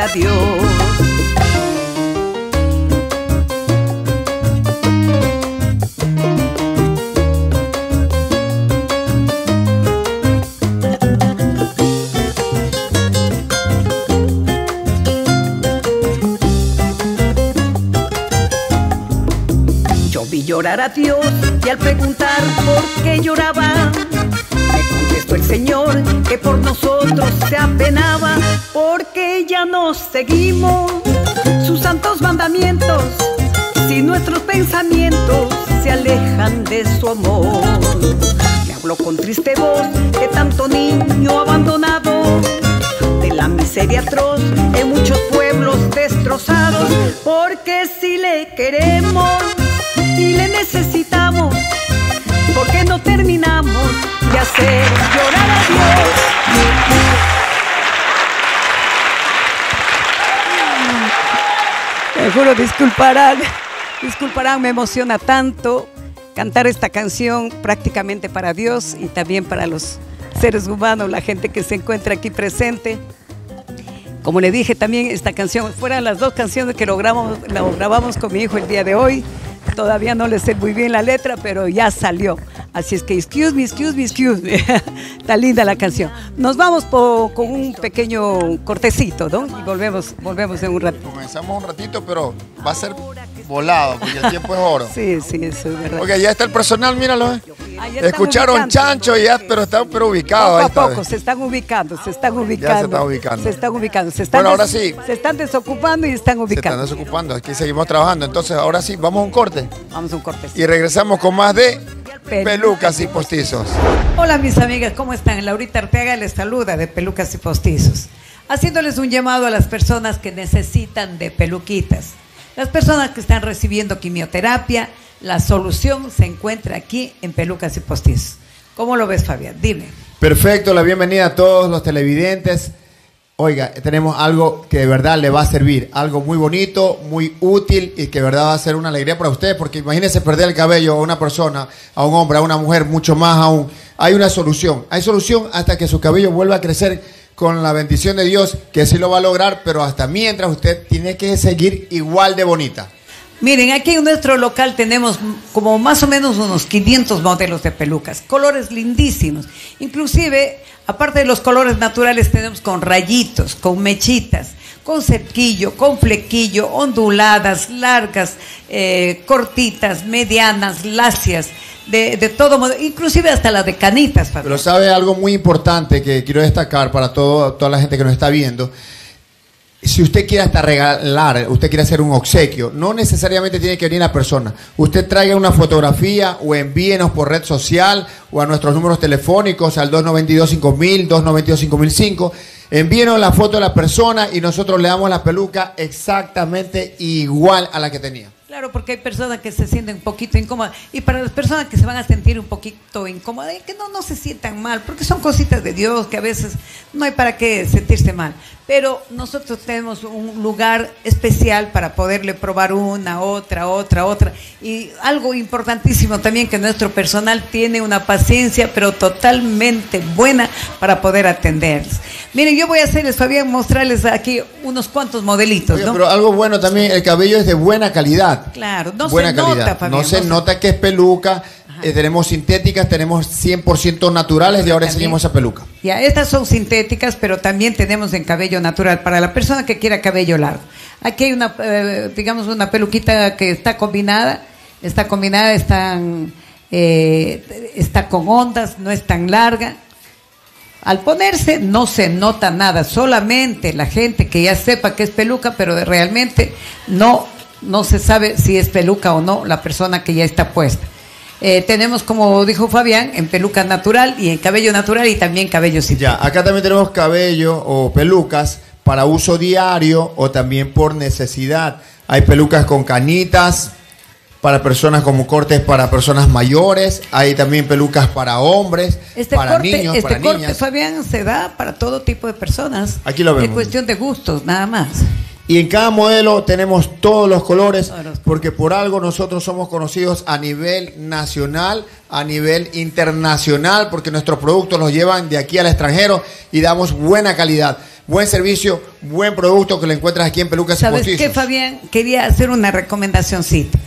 a Dios. Yo vi llorar a Dios y al preguntar por qué lloraba, porque ya no seguimos sus santos mandamientos, si nuestros pensamientos se alejan de su amor. Me habló con triste voz de tanto niño abandonado, de la miseria atroz en muchos pueblos destrozados, porque si le queremos y le necesitamos, porque no terminamos de hacer llorar a Dios. Juro, disculparán, disculparán, me emociona tanto cantar esta canción prácticamente para Dios y también para los seres humanos, la gente que se encuentra aquí presente. Como le dije también, esta canción, fueran las dos canciones que logramos, grabamos con mi hijo el día de hoy. Todavía no le sé muy bien la letra, pero ya salió. Así es que, excuse me, excuse me, excuse me. Está linda la canción. Nos vamos con un pequeño cortecito, ¿no? Y volvemos, volvemos en un rato. Comenzamos un ratito, pero va a ser volado, porque el tiempo es oro. Sí, sí, eso es verdad. Ok, ya está el personal, míralo. eh. Ya Escucharon ubicando. Chancho, ya, pero están pero ubicados. Poco a poco eh. se están ubicando, se están ubicando. están ubicando. Se están ubicando. Se están Bueno, ahora sí. Se están desocupando y están Se están ubicando. desocupando, aquí seguimos trabajando. Entonces, ahora sí, vamos a un corte. Vamos a un corte. Y regresamos con más de pelucas y postizos. Hola mis amigas, ¿cómo están? Laurita Arteaga les saluda de Pelucas y Postizos, haciéndoles un llamado a las personas que necesitan de peluquitas. Las personas que están recibiendo quimioterapia, la solución se encuentra aquí en Pelucas y Postizos. ¿Cómo lo ves, Fabián? Dime. Perfecto, la bienvenida a todos los televidentes. Oiga, tenemos algo que de verdad le va a servir, algo muy bonito, muy útil y que de verdad va a ser una alegría para ustedes, porque imagínense perder el cabello a una persona, a un hombre, a una mujer, mucho más aún. Hay una solución, hay solución hasta que su cabello vuelva a crecer con la bendición de Dios, que sí lo va a lograr, pero hasta mientras usted tiene que seguir igual de bonita. Miren, aquí en nuestro local tenemos como más o menos unos 500 modelos de pelucas, colores lindísimos. Inclusive, aparte de los colores naturales, tenemos con rayitos, con mechitas, con cerquillo, con flequillo, onduladas, largas, eh, cortitas, medianas, lacias, de, de todo modo, inclusive hasta las de canitas, Fabián. Pero sabe algo muy importante que quiero destacar para todo, toda la gente que nos está viendo. Si usted quiere hasta regalar, usted quiere hacer un obsequio, no necesariamente tiene que venir la persona. Usted traiga una fotografía o envíenos por red social o a nuestros números telefónicos al 292-5000, 292-5005. Envíenos la foto de la persona y nosotros le damos la peluca exactamente igual a la que tenía. Claro, porque hay personas que se sienten un poquito incómodas. Y para las personas que se van a sentir un poquito incómodas, que no, no se sientan mal, porque son cositas de Dios que a veces no hay para qué sentirse mal. Pero nosotros tenemos un lugar especial para poderle probar una, otra, otra, otra. Y algo importantísimo también que nuestro personal tiene una paciencia, pero totalmente buena para poder atenderles. Miren, yo voy a hacerles, Fabián, mostrarles aquí unos cuantos modelitos, Oiga, ¿no? Pero algo bueno también, el cabello es de buena calidad. Claro, no buena se calidad. nota, Fabián. no se no se- nota que es peluca. eh, tenemos sintéticas, tenemos 100% naturales y ahora También. enseñamos esa peluca. Ya, estas son sintéticas, pero también tenemos en cabello natural para la persona que quiera cabello largo. Aquí hay una, eh, digamos, una peluquita que está combinada, está combinada, están, eh, está con ondas, no es tan larga. Al ponerse no se nota nada, solamente la gente que ya sepa que es peluca, pero realmente no, no se sabe si es peluca o no la persona que ya está puesta. Eh, tenemos, como dijo Fabián, en peluca natural y en cabello natural y también cabello sintético. Ya, acá también tenemos cabello o pelucas para uso diario o también por necesidad. Hay pelucas con canitas para personas como cortes para personas mayores. Hay también pelucas para hombres, Este para corte, niños, este para corte, niñas. Fabián, se da para todo tipo de personas. Aquí lo Es vemos. cuestión de gustos, nada más. Y en cada modelo tenemos todos los colores, porque por algo nosotros somos conocidos a nivel nacional, a nivel internacional, porque nuestros productos los llevan de aquí al extranjero y damos buena calidad, buen servicio, buen producto que lo encuentras aquí en Pelucas y ¿Sabes qué, Fabián? Quería hacer una recomendacióncita.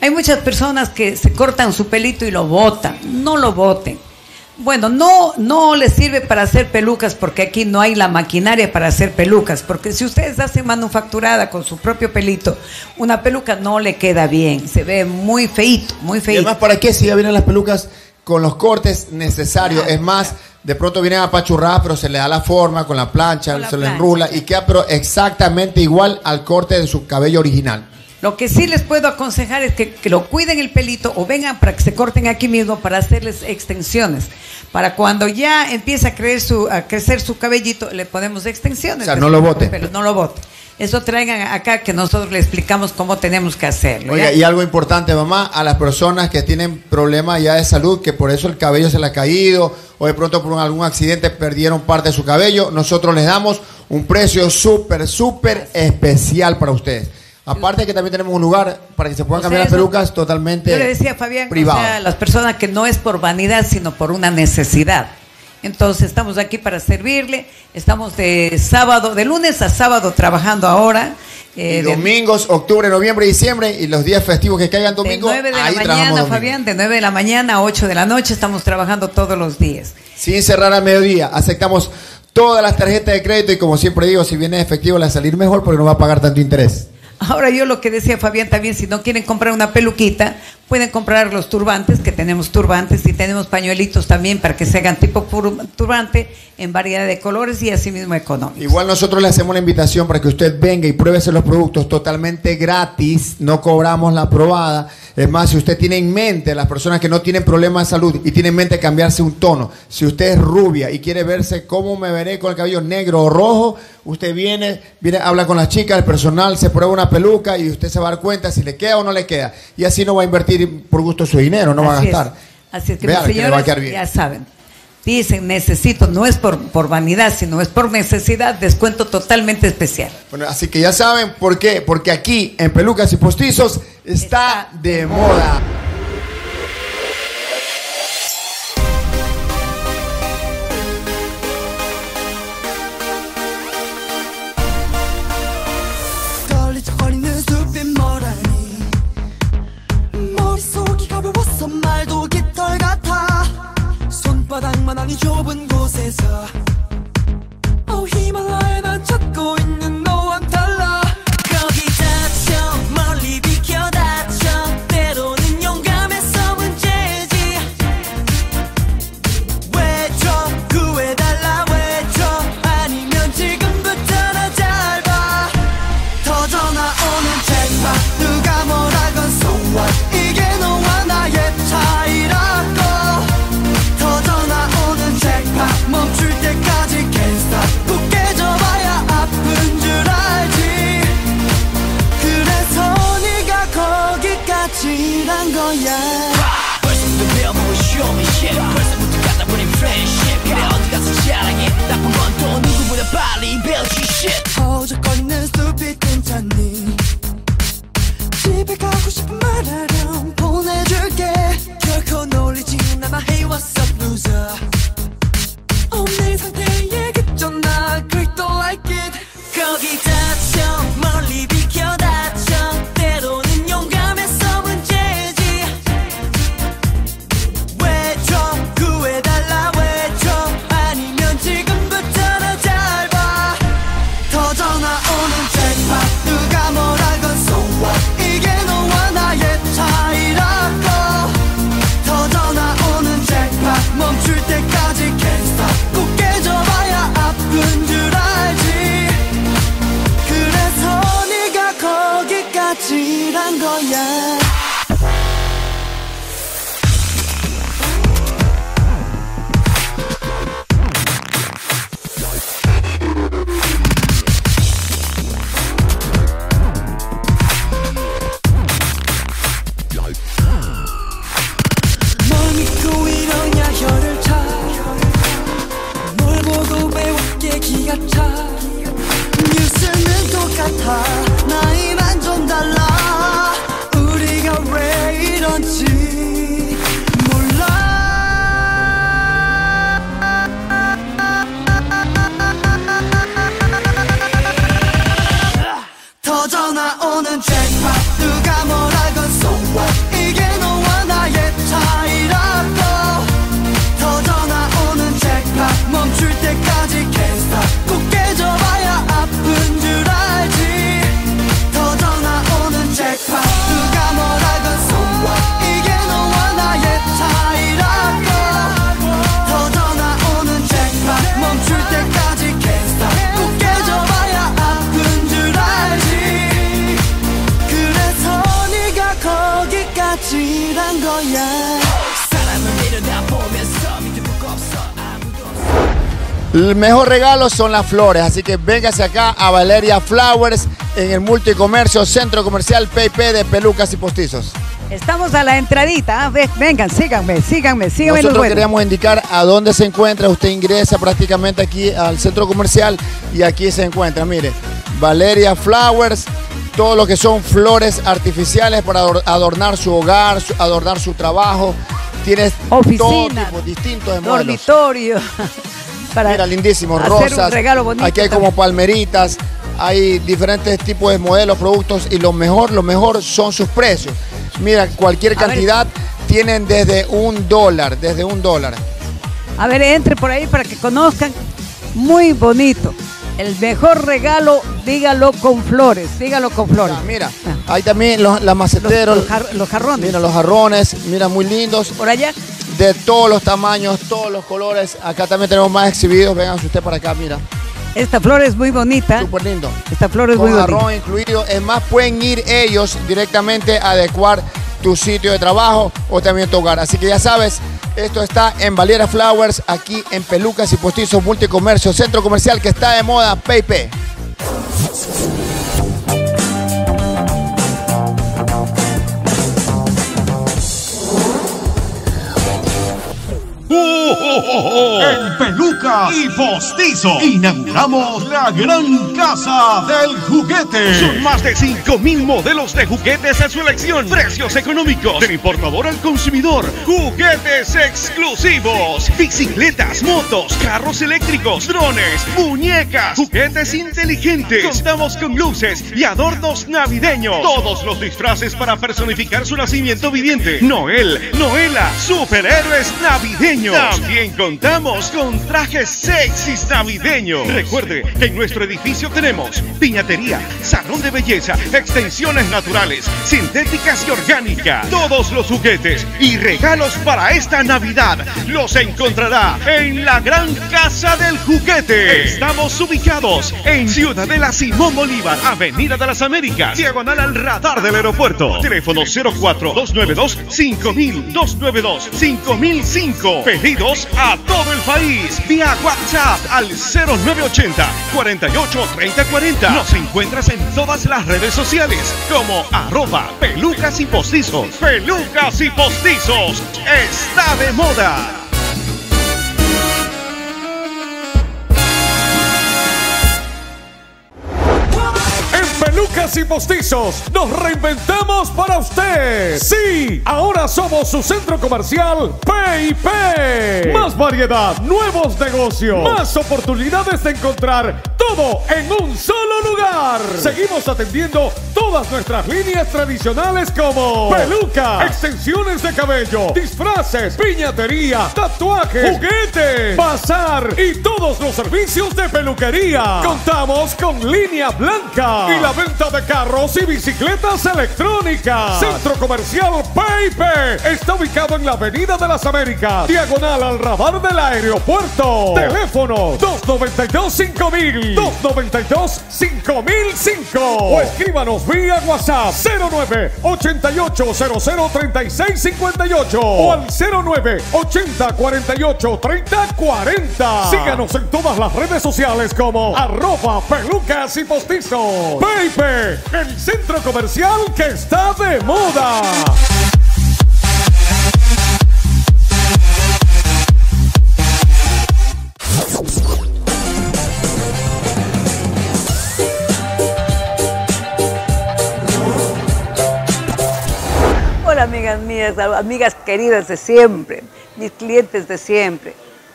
Hay muchas personas que se cortan su pelito y lo botan. No lo boten. Bueno, no, no les sirve para hacer pelucas porque aquí no hay la maquinaria para hacer pelucas. Porque si ustedes hacen manufacturada con su propio pelito, una peluca no le queda bien. Se ve muy feito, muy Y feito. además, ¿para qué si ya vienen las pelucas con los cortes necesarios? es más, de pronto vienen apachurradas, pero se le da la forma con la plancha, Con la se le enrula y queda pero exactamente igual al corte de su cabello original. Lo que sí les puedo aconsejar es que, que lo cuiden el pelito o vengan para que se corten aquí mismo para hacerles extensiones. Para cuando ya empieza a, creer su, a crecer su cabellito, le ponemos extensiones. O sea, no lo bote. Pero no lo bote. Eso traigan acá que nosotros le explicamos cómo tenemos que hacerlo. Oiga, y algo importante, mamá, a las personas que tienen problemas ya de salud, que por eso el cabello se le ha caído, o de pronto por algún accidente perdieron parte de su cabello, nosotros les damos un precio súper, súper especial para ustedes. Aparte que también tenemos un lugar para que se puedan O sea, cambiar las pelucas totalmente Yo le decía a Fabián, o privado. sea, las personas que no es por vanidad, sino por una necesidad. Entonces estamos aquí para servirle. Estamos de sábado, de lunes a sábado trabajando ahora. eh, Y de- domingos, octubre, noviembre, diciembre y los días festivos que caigan De domingo, 9 de la ahí mañana. Fabián, de 9 de la mañana a 8 de la noche estamos trabajando todos los días. Sin cerrar al mediodía, aceptamos todas las tarjetas de crédito y como siempre digo, si viene efectivo le va a salir mejor porque no va a pagar tanto interés. Ahora yo lo que decía Fabián también, si no quieren comprar una peluquita, pueden comprar los turbantes, que tenemos turbantes y tenemos pañuelitos también para que se hagan tipo turbante en variedad de colores y así mismo económico. Igual nosotros le hacemos una invitación para que usted venga y pruébese los productos totalmente gratis, no cobramos la probada. Es más, si usted tiene en mente, las personas que no tienen problemas de salud y tienen en mente cambiarse un tono, si usted es rubia y quiere verse cómo me veré con el cabello negro o rojo, usted viene, viene, habla con las chicas, el personal, se prueba una peluca y usted se va a dar cuenta si le queda o no le queda. Y así no va a invertir por gusto su dinero, no va a es. gastar. Así es que Vea mis que le va a señores ya saben. Dicen, necesito, no es por, por vanidad, sino es por necesidad, descuento totalmente especial. Bueno, así que ya saben por qué, porque aquí en Pelucas y Postizos está de moda. So. Mejor regalo son las flores, así que véngase acá a Valeria Flowers en el multicomercio Centro Comercial PP de Pelucas y Postizos. Estamos a la entradita. ah, ve- Vengan, síganme, síganme, síganme Nosotros queríamos indicar a dónde se encuentra. Usted ingresa prácticamente aquí al centro comercial y aquí se encuentra. Mire, Valeria Flowers, todo lo que son flores artificiales para ador- adornar su hogar, adornar su trabajo. Tienes todo Oficina, tipo distintos de modelos. Para Mira, lindísimo, hacer rosas. un regalo bonito. Aquí hay como palmeritas, hay diferentes tipos de modelos, productos y lo mejor, lo mejor son sus precios. Mira, cualquier cantidad tienen desde un dólar, desde un dólar. A ver, entre por ahí para que conozcan. Muy bonito. El mejor regalo, dígalo con flores, dígalo con flores. mira, hay también los, la maceteros. Los, jar- los jarrones. Mira los jarrones, mira muy lindos. Por allá. De todos los tamaños, todos los colores. Acá también tenemos más exhibidos. Vénganse usted para acá, mira. Esta flor es muy bonita. Súper lindo. Esta flor es Con muy bonita. jarrón incluido. Es más, pueden ir ellos directamente a adecuar tu sitio de trabajo o también tu hogar. Así que ya sabes, esto está en Valera Flowers, aquí en Pelucas y Postizos Multicomercio, centro comercial que está de moda, Ooh! En Pelucas y Postizo inauguramos la gran casa del juguete. Son más de 5.000 modelos de juguetes a su elección. Precios económicos. Del importador al consumidor. Juguetes exclusivos. Bicicletas, motos, carros eléctricos, drones, muñecas, juguetes inteligentes. Contamos con luces y adornos navideños. Todos los disfraces para personificar su nacimiento viviente. Noel, Noela, superhéroes navideños. También contamos con trajes sexys navideños. Recuerde que en nuestro edificio tenemos piñatería, salón de belleza, extensiones naturales, sintéticas y orgánicas. Todos los juguetes y regalos para esta Navidad los encontrará en la Gran Casa del Juguete. Estamos ubicados en Ciudadela Simón Bolívar, Avenida de las Américas, diagonal al radar del aeropuerto. Teléfono 04 292 5000 292 5005. Pedidos a todo el país vía WhatsApp al 0980 48 30 40. Nos encuentras en todas las redes sociales como arroba pelucas y postizos. Pelucas y postizos está de moda. Y Postizos nos reinventamos para usted. Sí, ahora somos su centro comercial P&P. Más variedad, nuevos negocios, más oportunidades de encontrar todo en un solo lugar. Seguimos atendiendo todas nuestras líneas tradicionales como peluca, extensiones de cabello, disfraces, piñatería, tatuajes, juguetes, bazar y todos los servicios de peluquería. Contamos con línea blanca y la venta de carros y bicicletas electrónicas. Centro Comercial Pepe está ubicado en la Avenida de las Américas, diagonal al radar del aeropuerto. Teléfono 292 5000 292 5005 o escríbanos vía WhatsApp 09 88 00 36 58 o al 09 80 48 30 40. Síganos en todas las redes sociales como arroba pelucas y postizos. Pepe, el centro comercial que está de moda. Hola amigas mías, amigas queridas de siempre, mis clientes de siempre.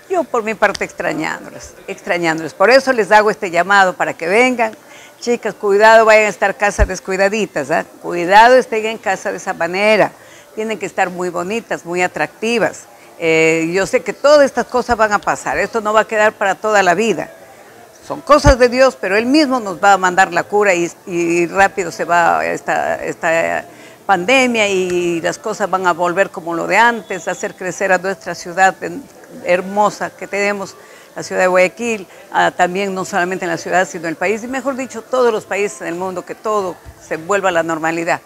Yo por mi parte extrañándoles, extrañándoles. Por eso les hago este llamado para que vengan. Chicas, cuidado, vayan a estar casa descuidaditas. ¿ah? Cuidado, estén en casa de esa manera. Tienen que estar muy bonitas, muy atractivas. Eh, yo sé que todas estas cosas van a pasar. Esto no va a quedar para toda la vida. Son cosas de Dios, pero Él mismo nos va a mandar la cura y, rápido se va esta, esta pandemia y las cosas van a volver como lo de antes, hacer crecer a nuestra ciudad hermosa que tenemos, la ciudad de Guayaquil, ah, también no solamente en la ciudad, sino en el país, y mejor dicho, todos los países del mundo, que todo se vuelva a la normalidad.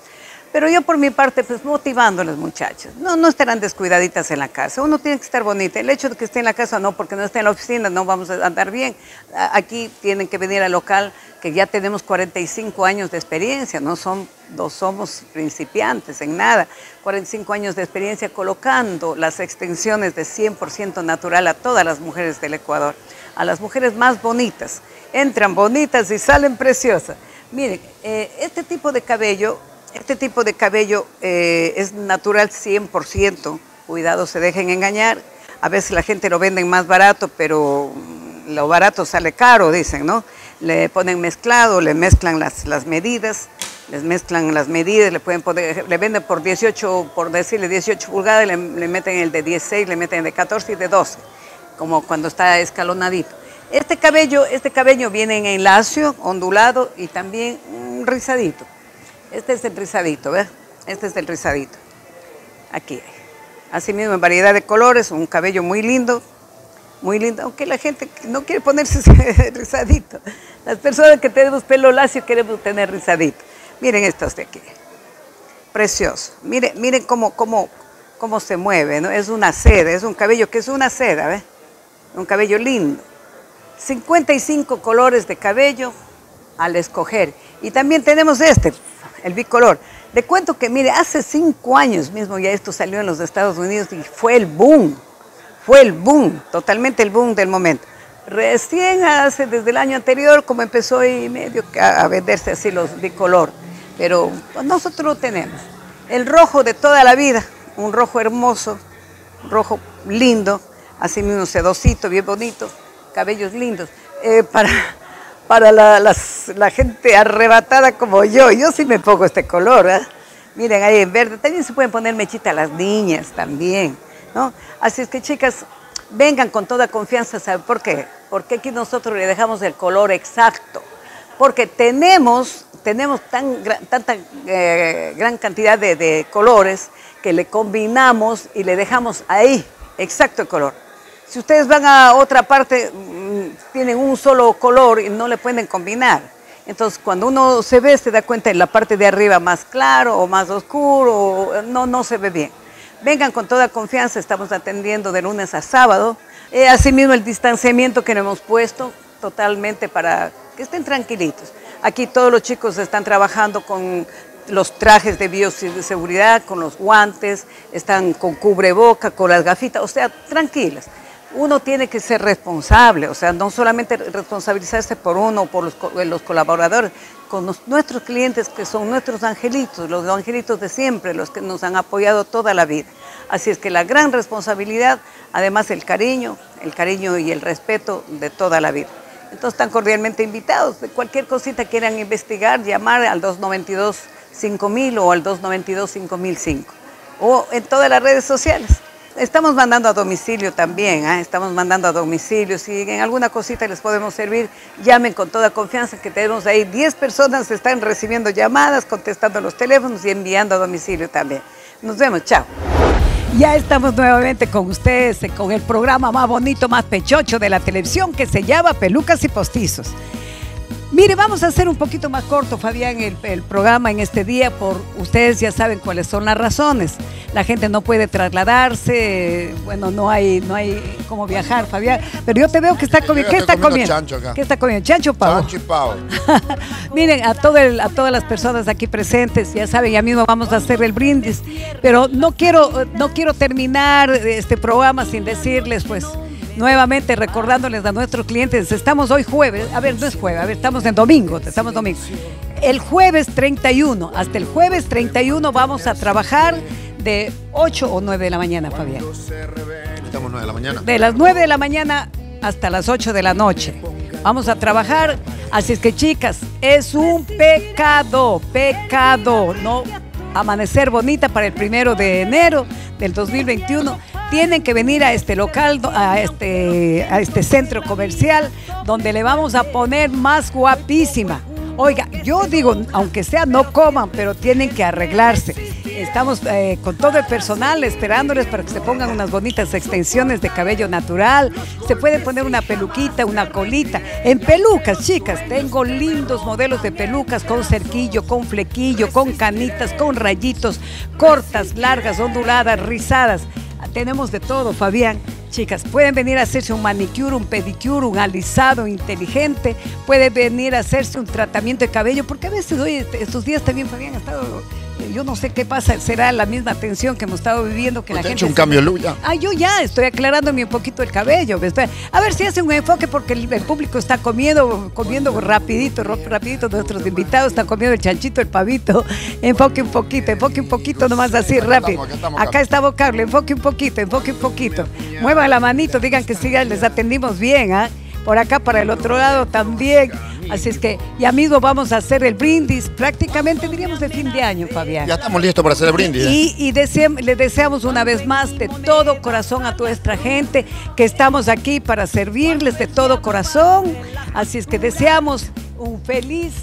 Pero yo por mi parte, pues motivándoles muchachos, no, no estarán descuidaditas en la casa, uno tiene que estar bonita, el hecho de que esté en la casa no, porque no esté en la oficina, no vamos a andar bien. A- Aquí tienen que venir al local, que ya tenemos 45 años de experiencia, no, son, no somos principiantes en nada, 45 años de experiencia colocando las extensiones de 100% natural a todas las mujeres del Ecuador, a las mujeres más bonitas, entran bonitas y salen preciosas. Miren, eh, este tipo de cabello este tipo de cabello eh, es natural 100%. Cuidado, se dejen engañar. A veces la gente lo vende más barato, pero mm, lo barato sale caro, dicen, ¿no? Le ponen mezclado, le mezclan las, las medidas, les mezclan las medidas, le pueden poner, le venden por 18, por decirle 18 pulgadas, le, le meten el de 16, le meten el de 14 y de 12, como cuando está escalonadito. Este cabello, este cabello viene en lacio, ondulado y también mm, rizadito. Este es el rizadito, ¿ves? Este es el rizadito. Aquí. Así mismo en variedad de colores, un cabello muy lindo, muy lindo, aunque la gente no quiere ponerse rizadito. Las personas que tenemos pelo lacio queremos tener rizadito. Miren estos de aquí. Precioso. Miren, miren cómo, cómo, cómo se mueve, ¿no? Es una seda, es un cabello que es una seda, ¿ves? Un cabello lindo. 55 colores de cabello al escoger. Y también tenemos este, el bicolor. Le cuento que, mire, hace cinco años mismo ya esto salió en los Estados Unidos y fue el boom, fue el boom, totalmente el boom del momento. Recién hace, desde el año anterior, como empezó y medio a venderse así los bicolor, pero pues, nosotros lo tenemos. El rojo de toda la vida, un rojo hermoso, un rojo lindo, así mismo sedosito, bien bonito, cabellos lindos. Eh, para, para la, la gente arrebatada como yo. Yo sí me pongo este color, ¿eh? Miren, ahí en verde. También se pueden poner mechita a las niñas también, ¿no? Así es que, chicas, vengan con toda confianza. ¿Saben por qué? Porque aquí nosotros le dejamos el color exacto. Porque tenemos, tenemos tan, tanta eh, gran cantidad de, de colores que le combinamos y le dejamos ahí exacto el color. Si ustedes van a otra parte, mm, tienen un solo color y no le pueden combinar. Entonces, cuando uno se ve, se da cuenta en la parte de arriba más claro o más oscuro, o- no, no se ve bien. Vengan con toda confianza, estamos atendiendo de lunes a sábado. Eh, asimismo, el distanciamiento que nos hemos puesto totalmente para que estén tranquilitos. Aquí todos los chicos están trabajando con los trajes de bioseguridad, con los guantes, están con cubreboca, con las gafitas, o sea, tranquilas. Uno tiene que ser responsable, o sea, no solamente responsabilizarse por uno por los, los colaboradores, con nuestros clientes que son nuestros angelitos, los angelitos de siempre, los que nos han apoyado toda la vida. Así es que la gran responsabilidad, además el cariño, el cariño y el respeto de toda la vida. Entonces están cordialmente invitados. De cualquier cosita quieran investigar, llamar al 292-5000 o al 292-5005 o en todas las redes sociales. Estamos mandando a domicilio también, ¿ah? estamos mandando a domicilio. Si en alguna cosita les podemos servir, llamen con toda confianza que tenemos ahí 10 personas están recibiendo llamadas, contestando los teléfonos y enviando a domicilio también. Nos vemos, chao. Ya estamos nuevamente con ustedes, eh, con el programa más bonito, más pechocho de la televisión que se llama Pelucas y Postizos. Mire, vamos a hacer un poquito más corto, Fabián, el, el programa en este día, por ustedes ya saben cuáles son las razones. La gente no puede trasladarse, bueno, no hay, no hay cómo viajar, Fabián. Pero yo te veo que está comiendo. ¿Qué está comiendo comiendo? chancho acá. ¿Qué está comiendo? ¿Chancho pavo? Chancho y pavo. Miren, a, todo el- a todas las personas aquí presentes, ya saben, ya mismo vamos a hacer el brindis, pero no quiero, no quiero terminar este programa sin decirles, pues, nuevamente recordándoles a nuestros clientes, estamos hoy jueves, a ver, no es jueves, a ver, estamos en domingo, estamos domingo. El jueves 31, hasta el jueves 31 vamos a trabajar de 8 o 9 de la mañana, Fabián. Estamos 9 de la mañana. De las 9 de la mañana hasta las 8 de la noche. Vamos a trabajar. Así es que chicas, es un pecado, pecado, no amanecer bonita para el primero de enero del 2021. Tienen que venir a este local, a este, a este centro comercial, donde le vamos a poner más guapísima. Oiga, yo digo, aunque sea no coman, pero tienen que arreglarse. Estamos eh, con todo el personal esperándoles para que se pongan unas bonitas extensiones de cabello natural. Se puede poner una peluquita, una colita. En pelucas, chicas, tengo lindos modelos de pelucas con cerquillo, con flequillo, con canitas, con rayitos, cortas, largas, onduladas, rizadas. Tenemos de todo, Fabián. Chicas, pueden venir a hacerse un manicure, un pedicure, un alisado inteligente. Pueden venir a hacerse un tratamiento de cabello, porque a veces, oye, estos días también, Fabián, ha estado yo no sé qué pasa, será la misma tensión que hemos estado viviendo que la Usted ha gente. hecho un se- cambio, Lu, ya. Ah, yo ya estoy aclarándome un poquito el cabello. ¿ves? A ver si hace un enfoque porque el, el público está comiendo, comiendo rapidito, rapidito. Nuestros invitados están comiendo el chanchito, el pavito. Enfoque un poquito, enfoque un poquito, nomás así rápido. acá estamos, está Carlos, enfoque un poquito, enfoque un poquito. Muevan la manito, digan que sí, les atendimos bien, ¿ah? Por acá, para el otro lado también. Así es que ya mismo vamos a hacer el brindis, prácticamente diríamos de fin de año, Fabián. Ya estamos listos para hacer el brindis. ¿eh? Y, y deseam- le deseamos una vez más de todo corazón a toda nuestra gente que estamos aquí para servirles de todo corazón. Así es que deseamos un feliz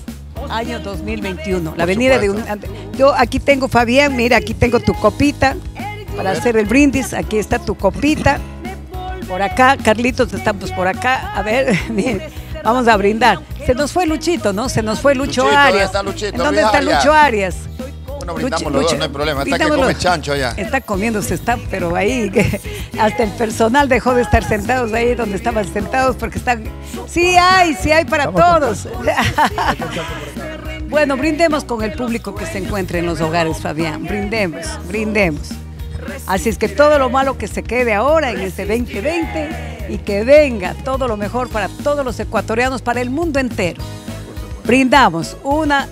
año 2021. La venida de un... Yo aquí tengo, Fabián, mira, aquí tengo tu copita para hacer el brindis. Aquí está tu copita. Por acá, Carlitos, estamos por acá. A ver, miren, vamos a brindar. Se nos fue Luchito, ¿no? Se nos fue Lucho Luchito, ¿dónde Arias. está Luchito? ¿En ¿Dónde está Arias. Lucho Arias? Bueno, brindamos Lucho- los dos, Lucho, no hay problema. Está que come chancho ya. Está comiendo, se está, pero ahí, que hasta el personal dejó de estar sentados ahí donde estaban sentados porque están. Sí hay, sí hay para todos. bueno, brindemos con el público que se encuentra en los hogares, Fabián. Brindemos, brindemos. Así es que todo lo malo que se quede ahora en este 2020 y que venga todo lo mejor para todos los ecuatorianos, para el mundo entero. Brindamos una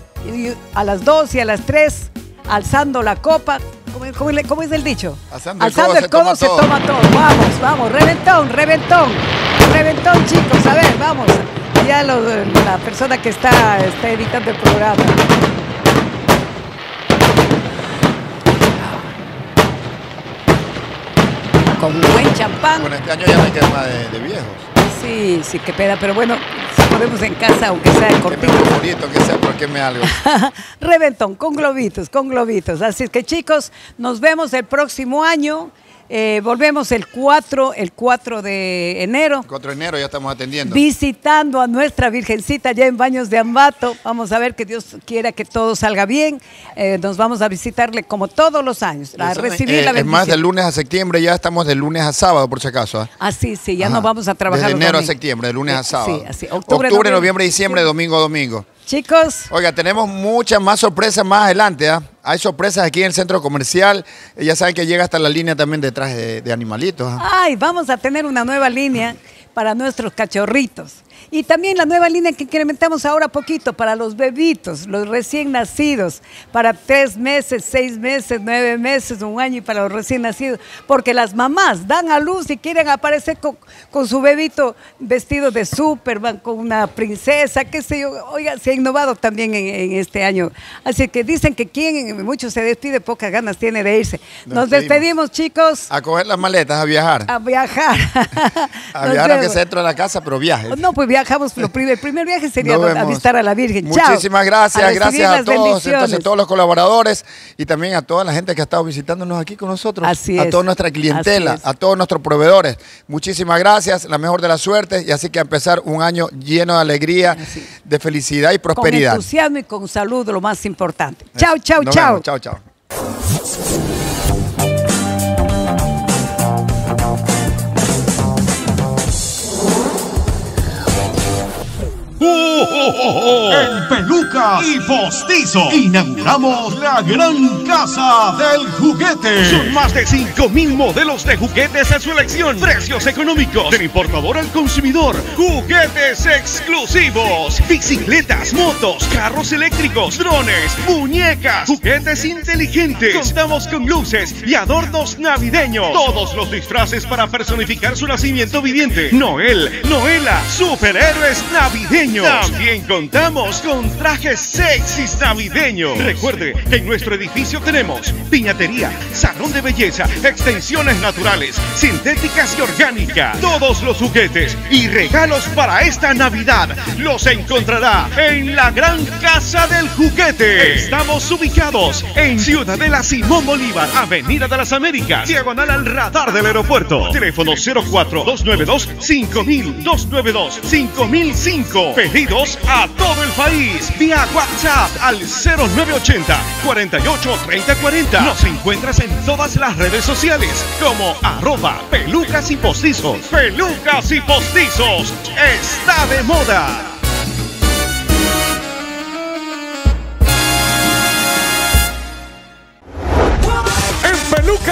a las dos y a las tres, alzando la copa. ¿Cómo, cómo le- cómo es el dicho? Alzando el codo se toma se todo. toma todo. Vamos, vamos, reventón, reventón. Reventón, chicos, a ver, vamos. Ya lo- la persona que está, está editando el programa. Con buen champán. Bueno, este año ya no hay que más de, de viejos. Sí, sí, qué pena, pero bueno, si podemos en casa, aunque sea Que cortito. me favorito, que sea porque me algo. Reventón, con globitos, con globitos. Así es que chicos, nos vemos el próximo año. Eh, volvemos el 4, el 4 de enero. 4 de enero ya estamos atendiendo. Visitando a nuestra Virgencita ya en Baños de Ambato. Vamos a ver que Dios quiera que todo salga bien. Eh, nos vamos a visitarle como todos los años, a recibir Eh, la es más, de bendición. lunes a septiembre ya estamos de lunes a sábado, por si acaso. ¿ah? Ah, sí, sí, ya Ajá. no vamos a trabajar. Los enero a septiembre, de lunes Eh, a sábado. Sí, así. Octubre, noviembre, diciembre, domingo a domingo. Chicos, Oiga, tenemos muchas más sorpresas más adelante. ¿ah? Hay sorpresas aquí en el centro comercial. Eh, Ya saben que llega hasta la línea también detrás de, de animalitos. ¿ah? Ay, vamos a tener una nueva línea para nuestros cachorritos. Y también la nueva línea que incrementamos ahora poquito para los bebitos, los recién nacidos, para tres meses, seis meses, nueve meses, un año y para los recién nacidos. Porque las mamás dan a luz y quieren aparecer con, con su bebito vestido de Superman, con una princesa, qué sé yo. Oiga, se ha innovado también en, en este año. Así que dicen que quien mucho se despide, pocas ganas tiene de irse. Nos Nos despedimos, chicos, A coger las maletas, a viajar. a viajar. A viajar aunque sea dentro de la casa, pero viaje. No, pues viajamos. El primer viaje sería a visitar a la Virgen. Chao. Muchísimas gracias, A gracias a todos, entonces todos los colaboradores y también a toda la gente que ha estado visitándonos aquí con nosotros, Así a toda nuestra clientela, a todos nuestros proveedores. Muchísimas gracias, la mejor de las suertes y así que a empezar un año lleno de alegría, de felicidad y Con prosperidad. entusiasmo y con salud, lo más importante. Chao, chao, Nos chao. Vemos, Chao. En Pelucas y Postizo inauguramos la gran casa del juguete. Son más de 5.000 modelos de juguetes a su elección. Precios económicos. Del importador al consumidor. Juguetes exclusivos. Bicicletas, motos, carros eléctricos, drones, muñecas, juguetes inteligentes. Contamos con luces y adornos navideños. Todos los disfraces para personificar su nacimiento viviente. Noel, Noela, superhéroes navideños. También También contamos con trajes sexys navideños. Recuerde que en nuestro edificio tenemos piñatería, salón de belleza, extensiones naturales, sintéticas y orgánicas. Todos los juguetes y regalos para esta Navidad los encontrará en la Gran Casa del Juguete. Estamos ubicados en Ciudadela Simón Bolívar, Avenida de las Américas, diagonal al radar del aeropuerto. Teléfono 04-292 5000 292 5005. Pedidos a todo el país vía WhatsApp al 0980 48 30 40. Nos encuentras en todas las redes sociales como arroba pelucas y postizos. Pelucas y postizos está de moda.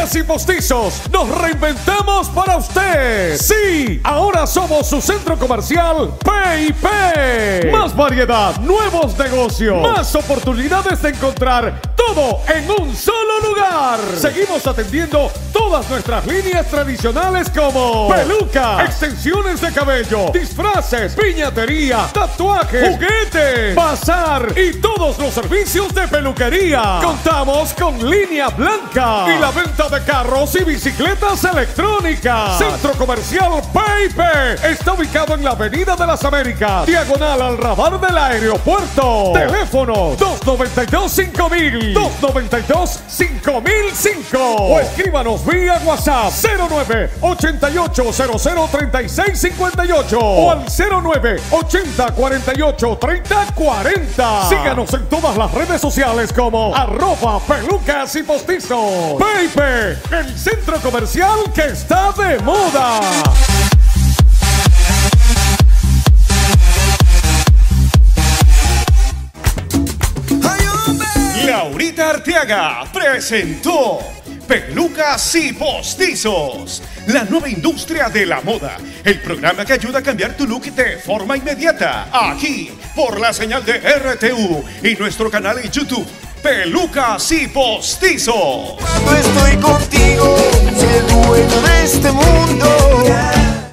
Y Postizos nos reinventamos para usted. Sí, ahora somos su centro comercial P&P. Más variedad, nuevos negocios, más oportunidades de encontrar todo en un solo lugar. Seguimos atendiendo todas nuestras líneas tradicionales como peluca, extensiones de cabello, disfraces, piñatería, tatuajes, juguetes, bazar y todos los servicios de peluquería. Contamos con línea blanca y la venta de carros y bicicletas electrónicas. Centro Comercial Paper está ubicado en la Avenida de las Américas, diagonal al radar del aeropuerto. Teléfono 292 5000 292 5005 o escríbanos vía WhatsApp 09 88 00 36 58 o al 09 80 48 30 40. Síganos en todas las redes sociales como arroba pelucas y postizos. Paper, el centro comercial que está de moda. Laurita Arteaga presentó Pelucas y Postizos, la nueva industria de la moda. El programa que ayuda a cambiar tu look de forma inmediata. Aquí, por la señal de RTU y nuestro canal en YouTube. Pelucas y Postizos. Cuando estoy contigo, dueño de este mundo.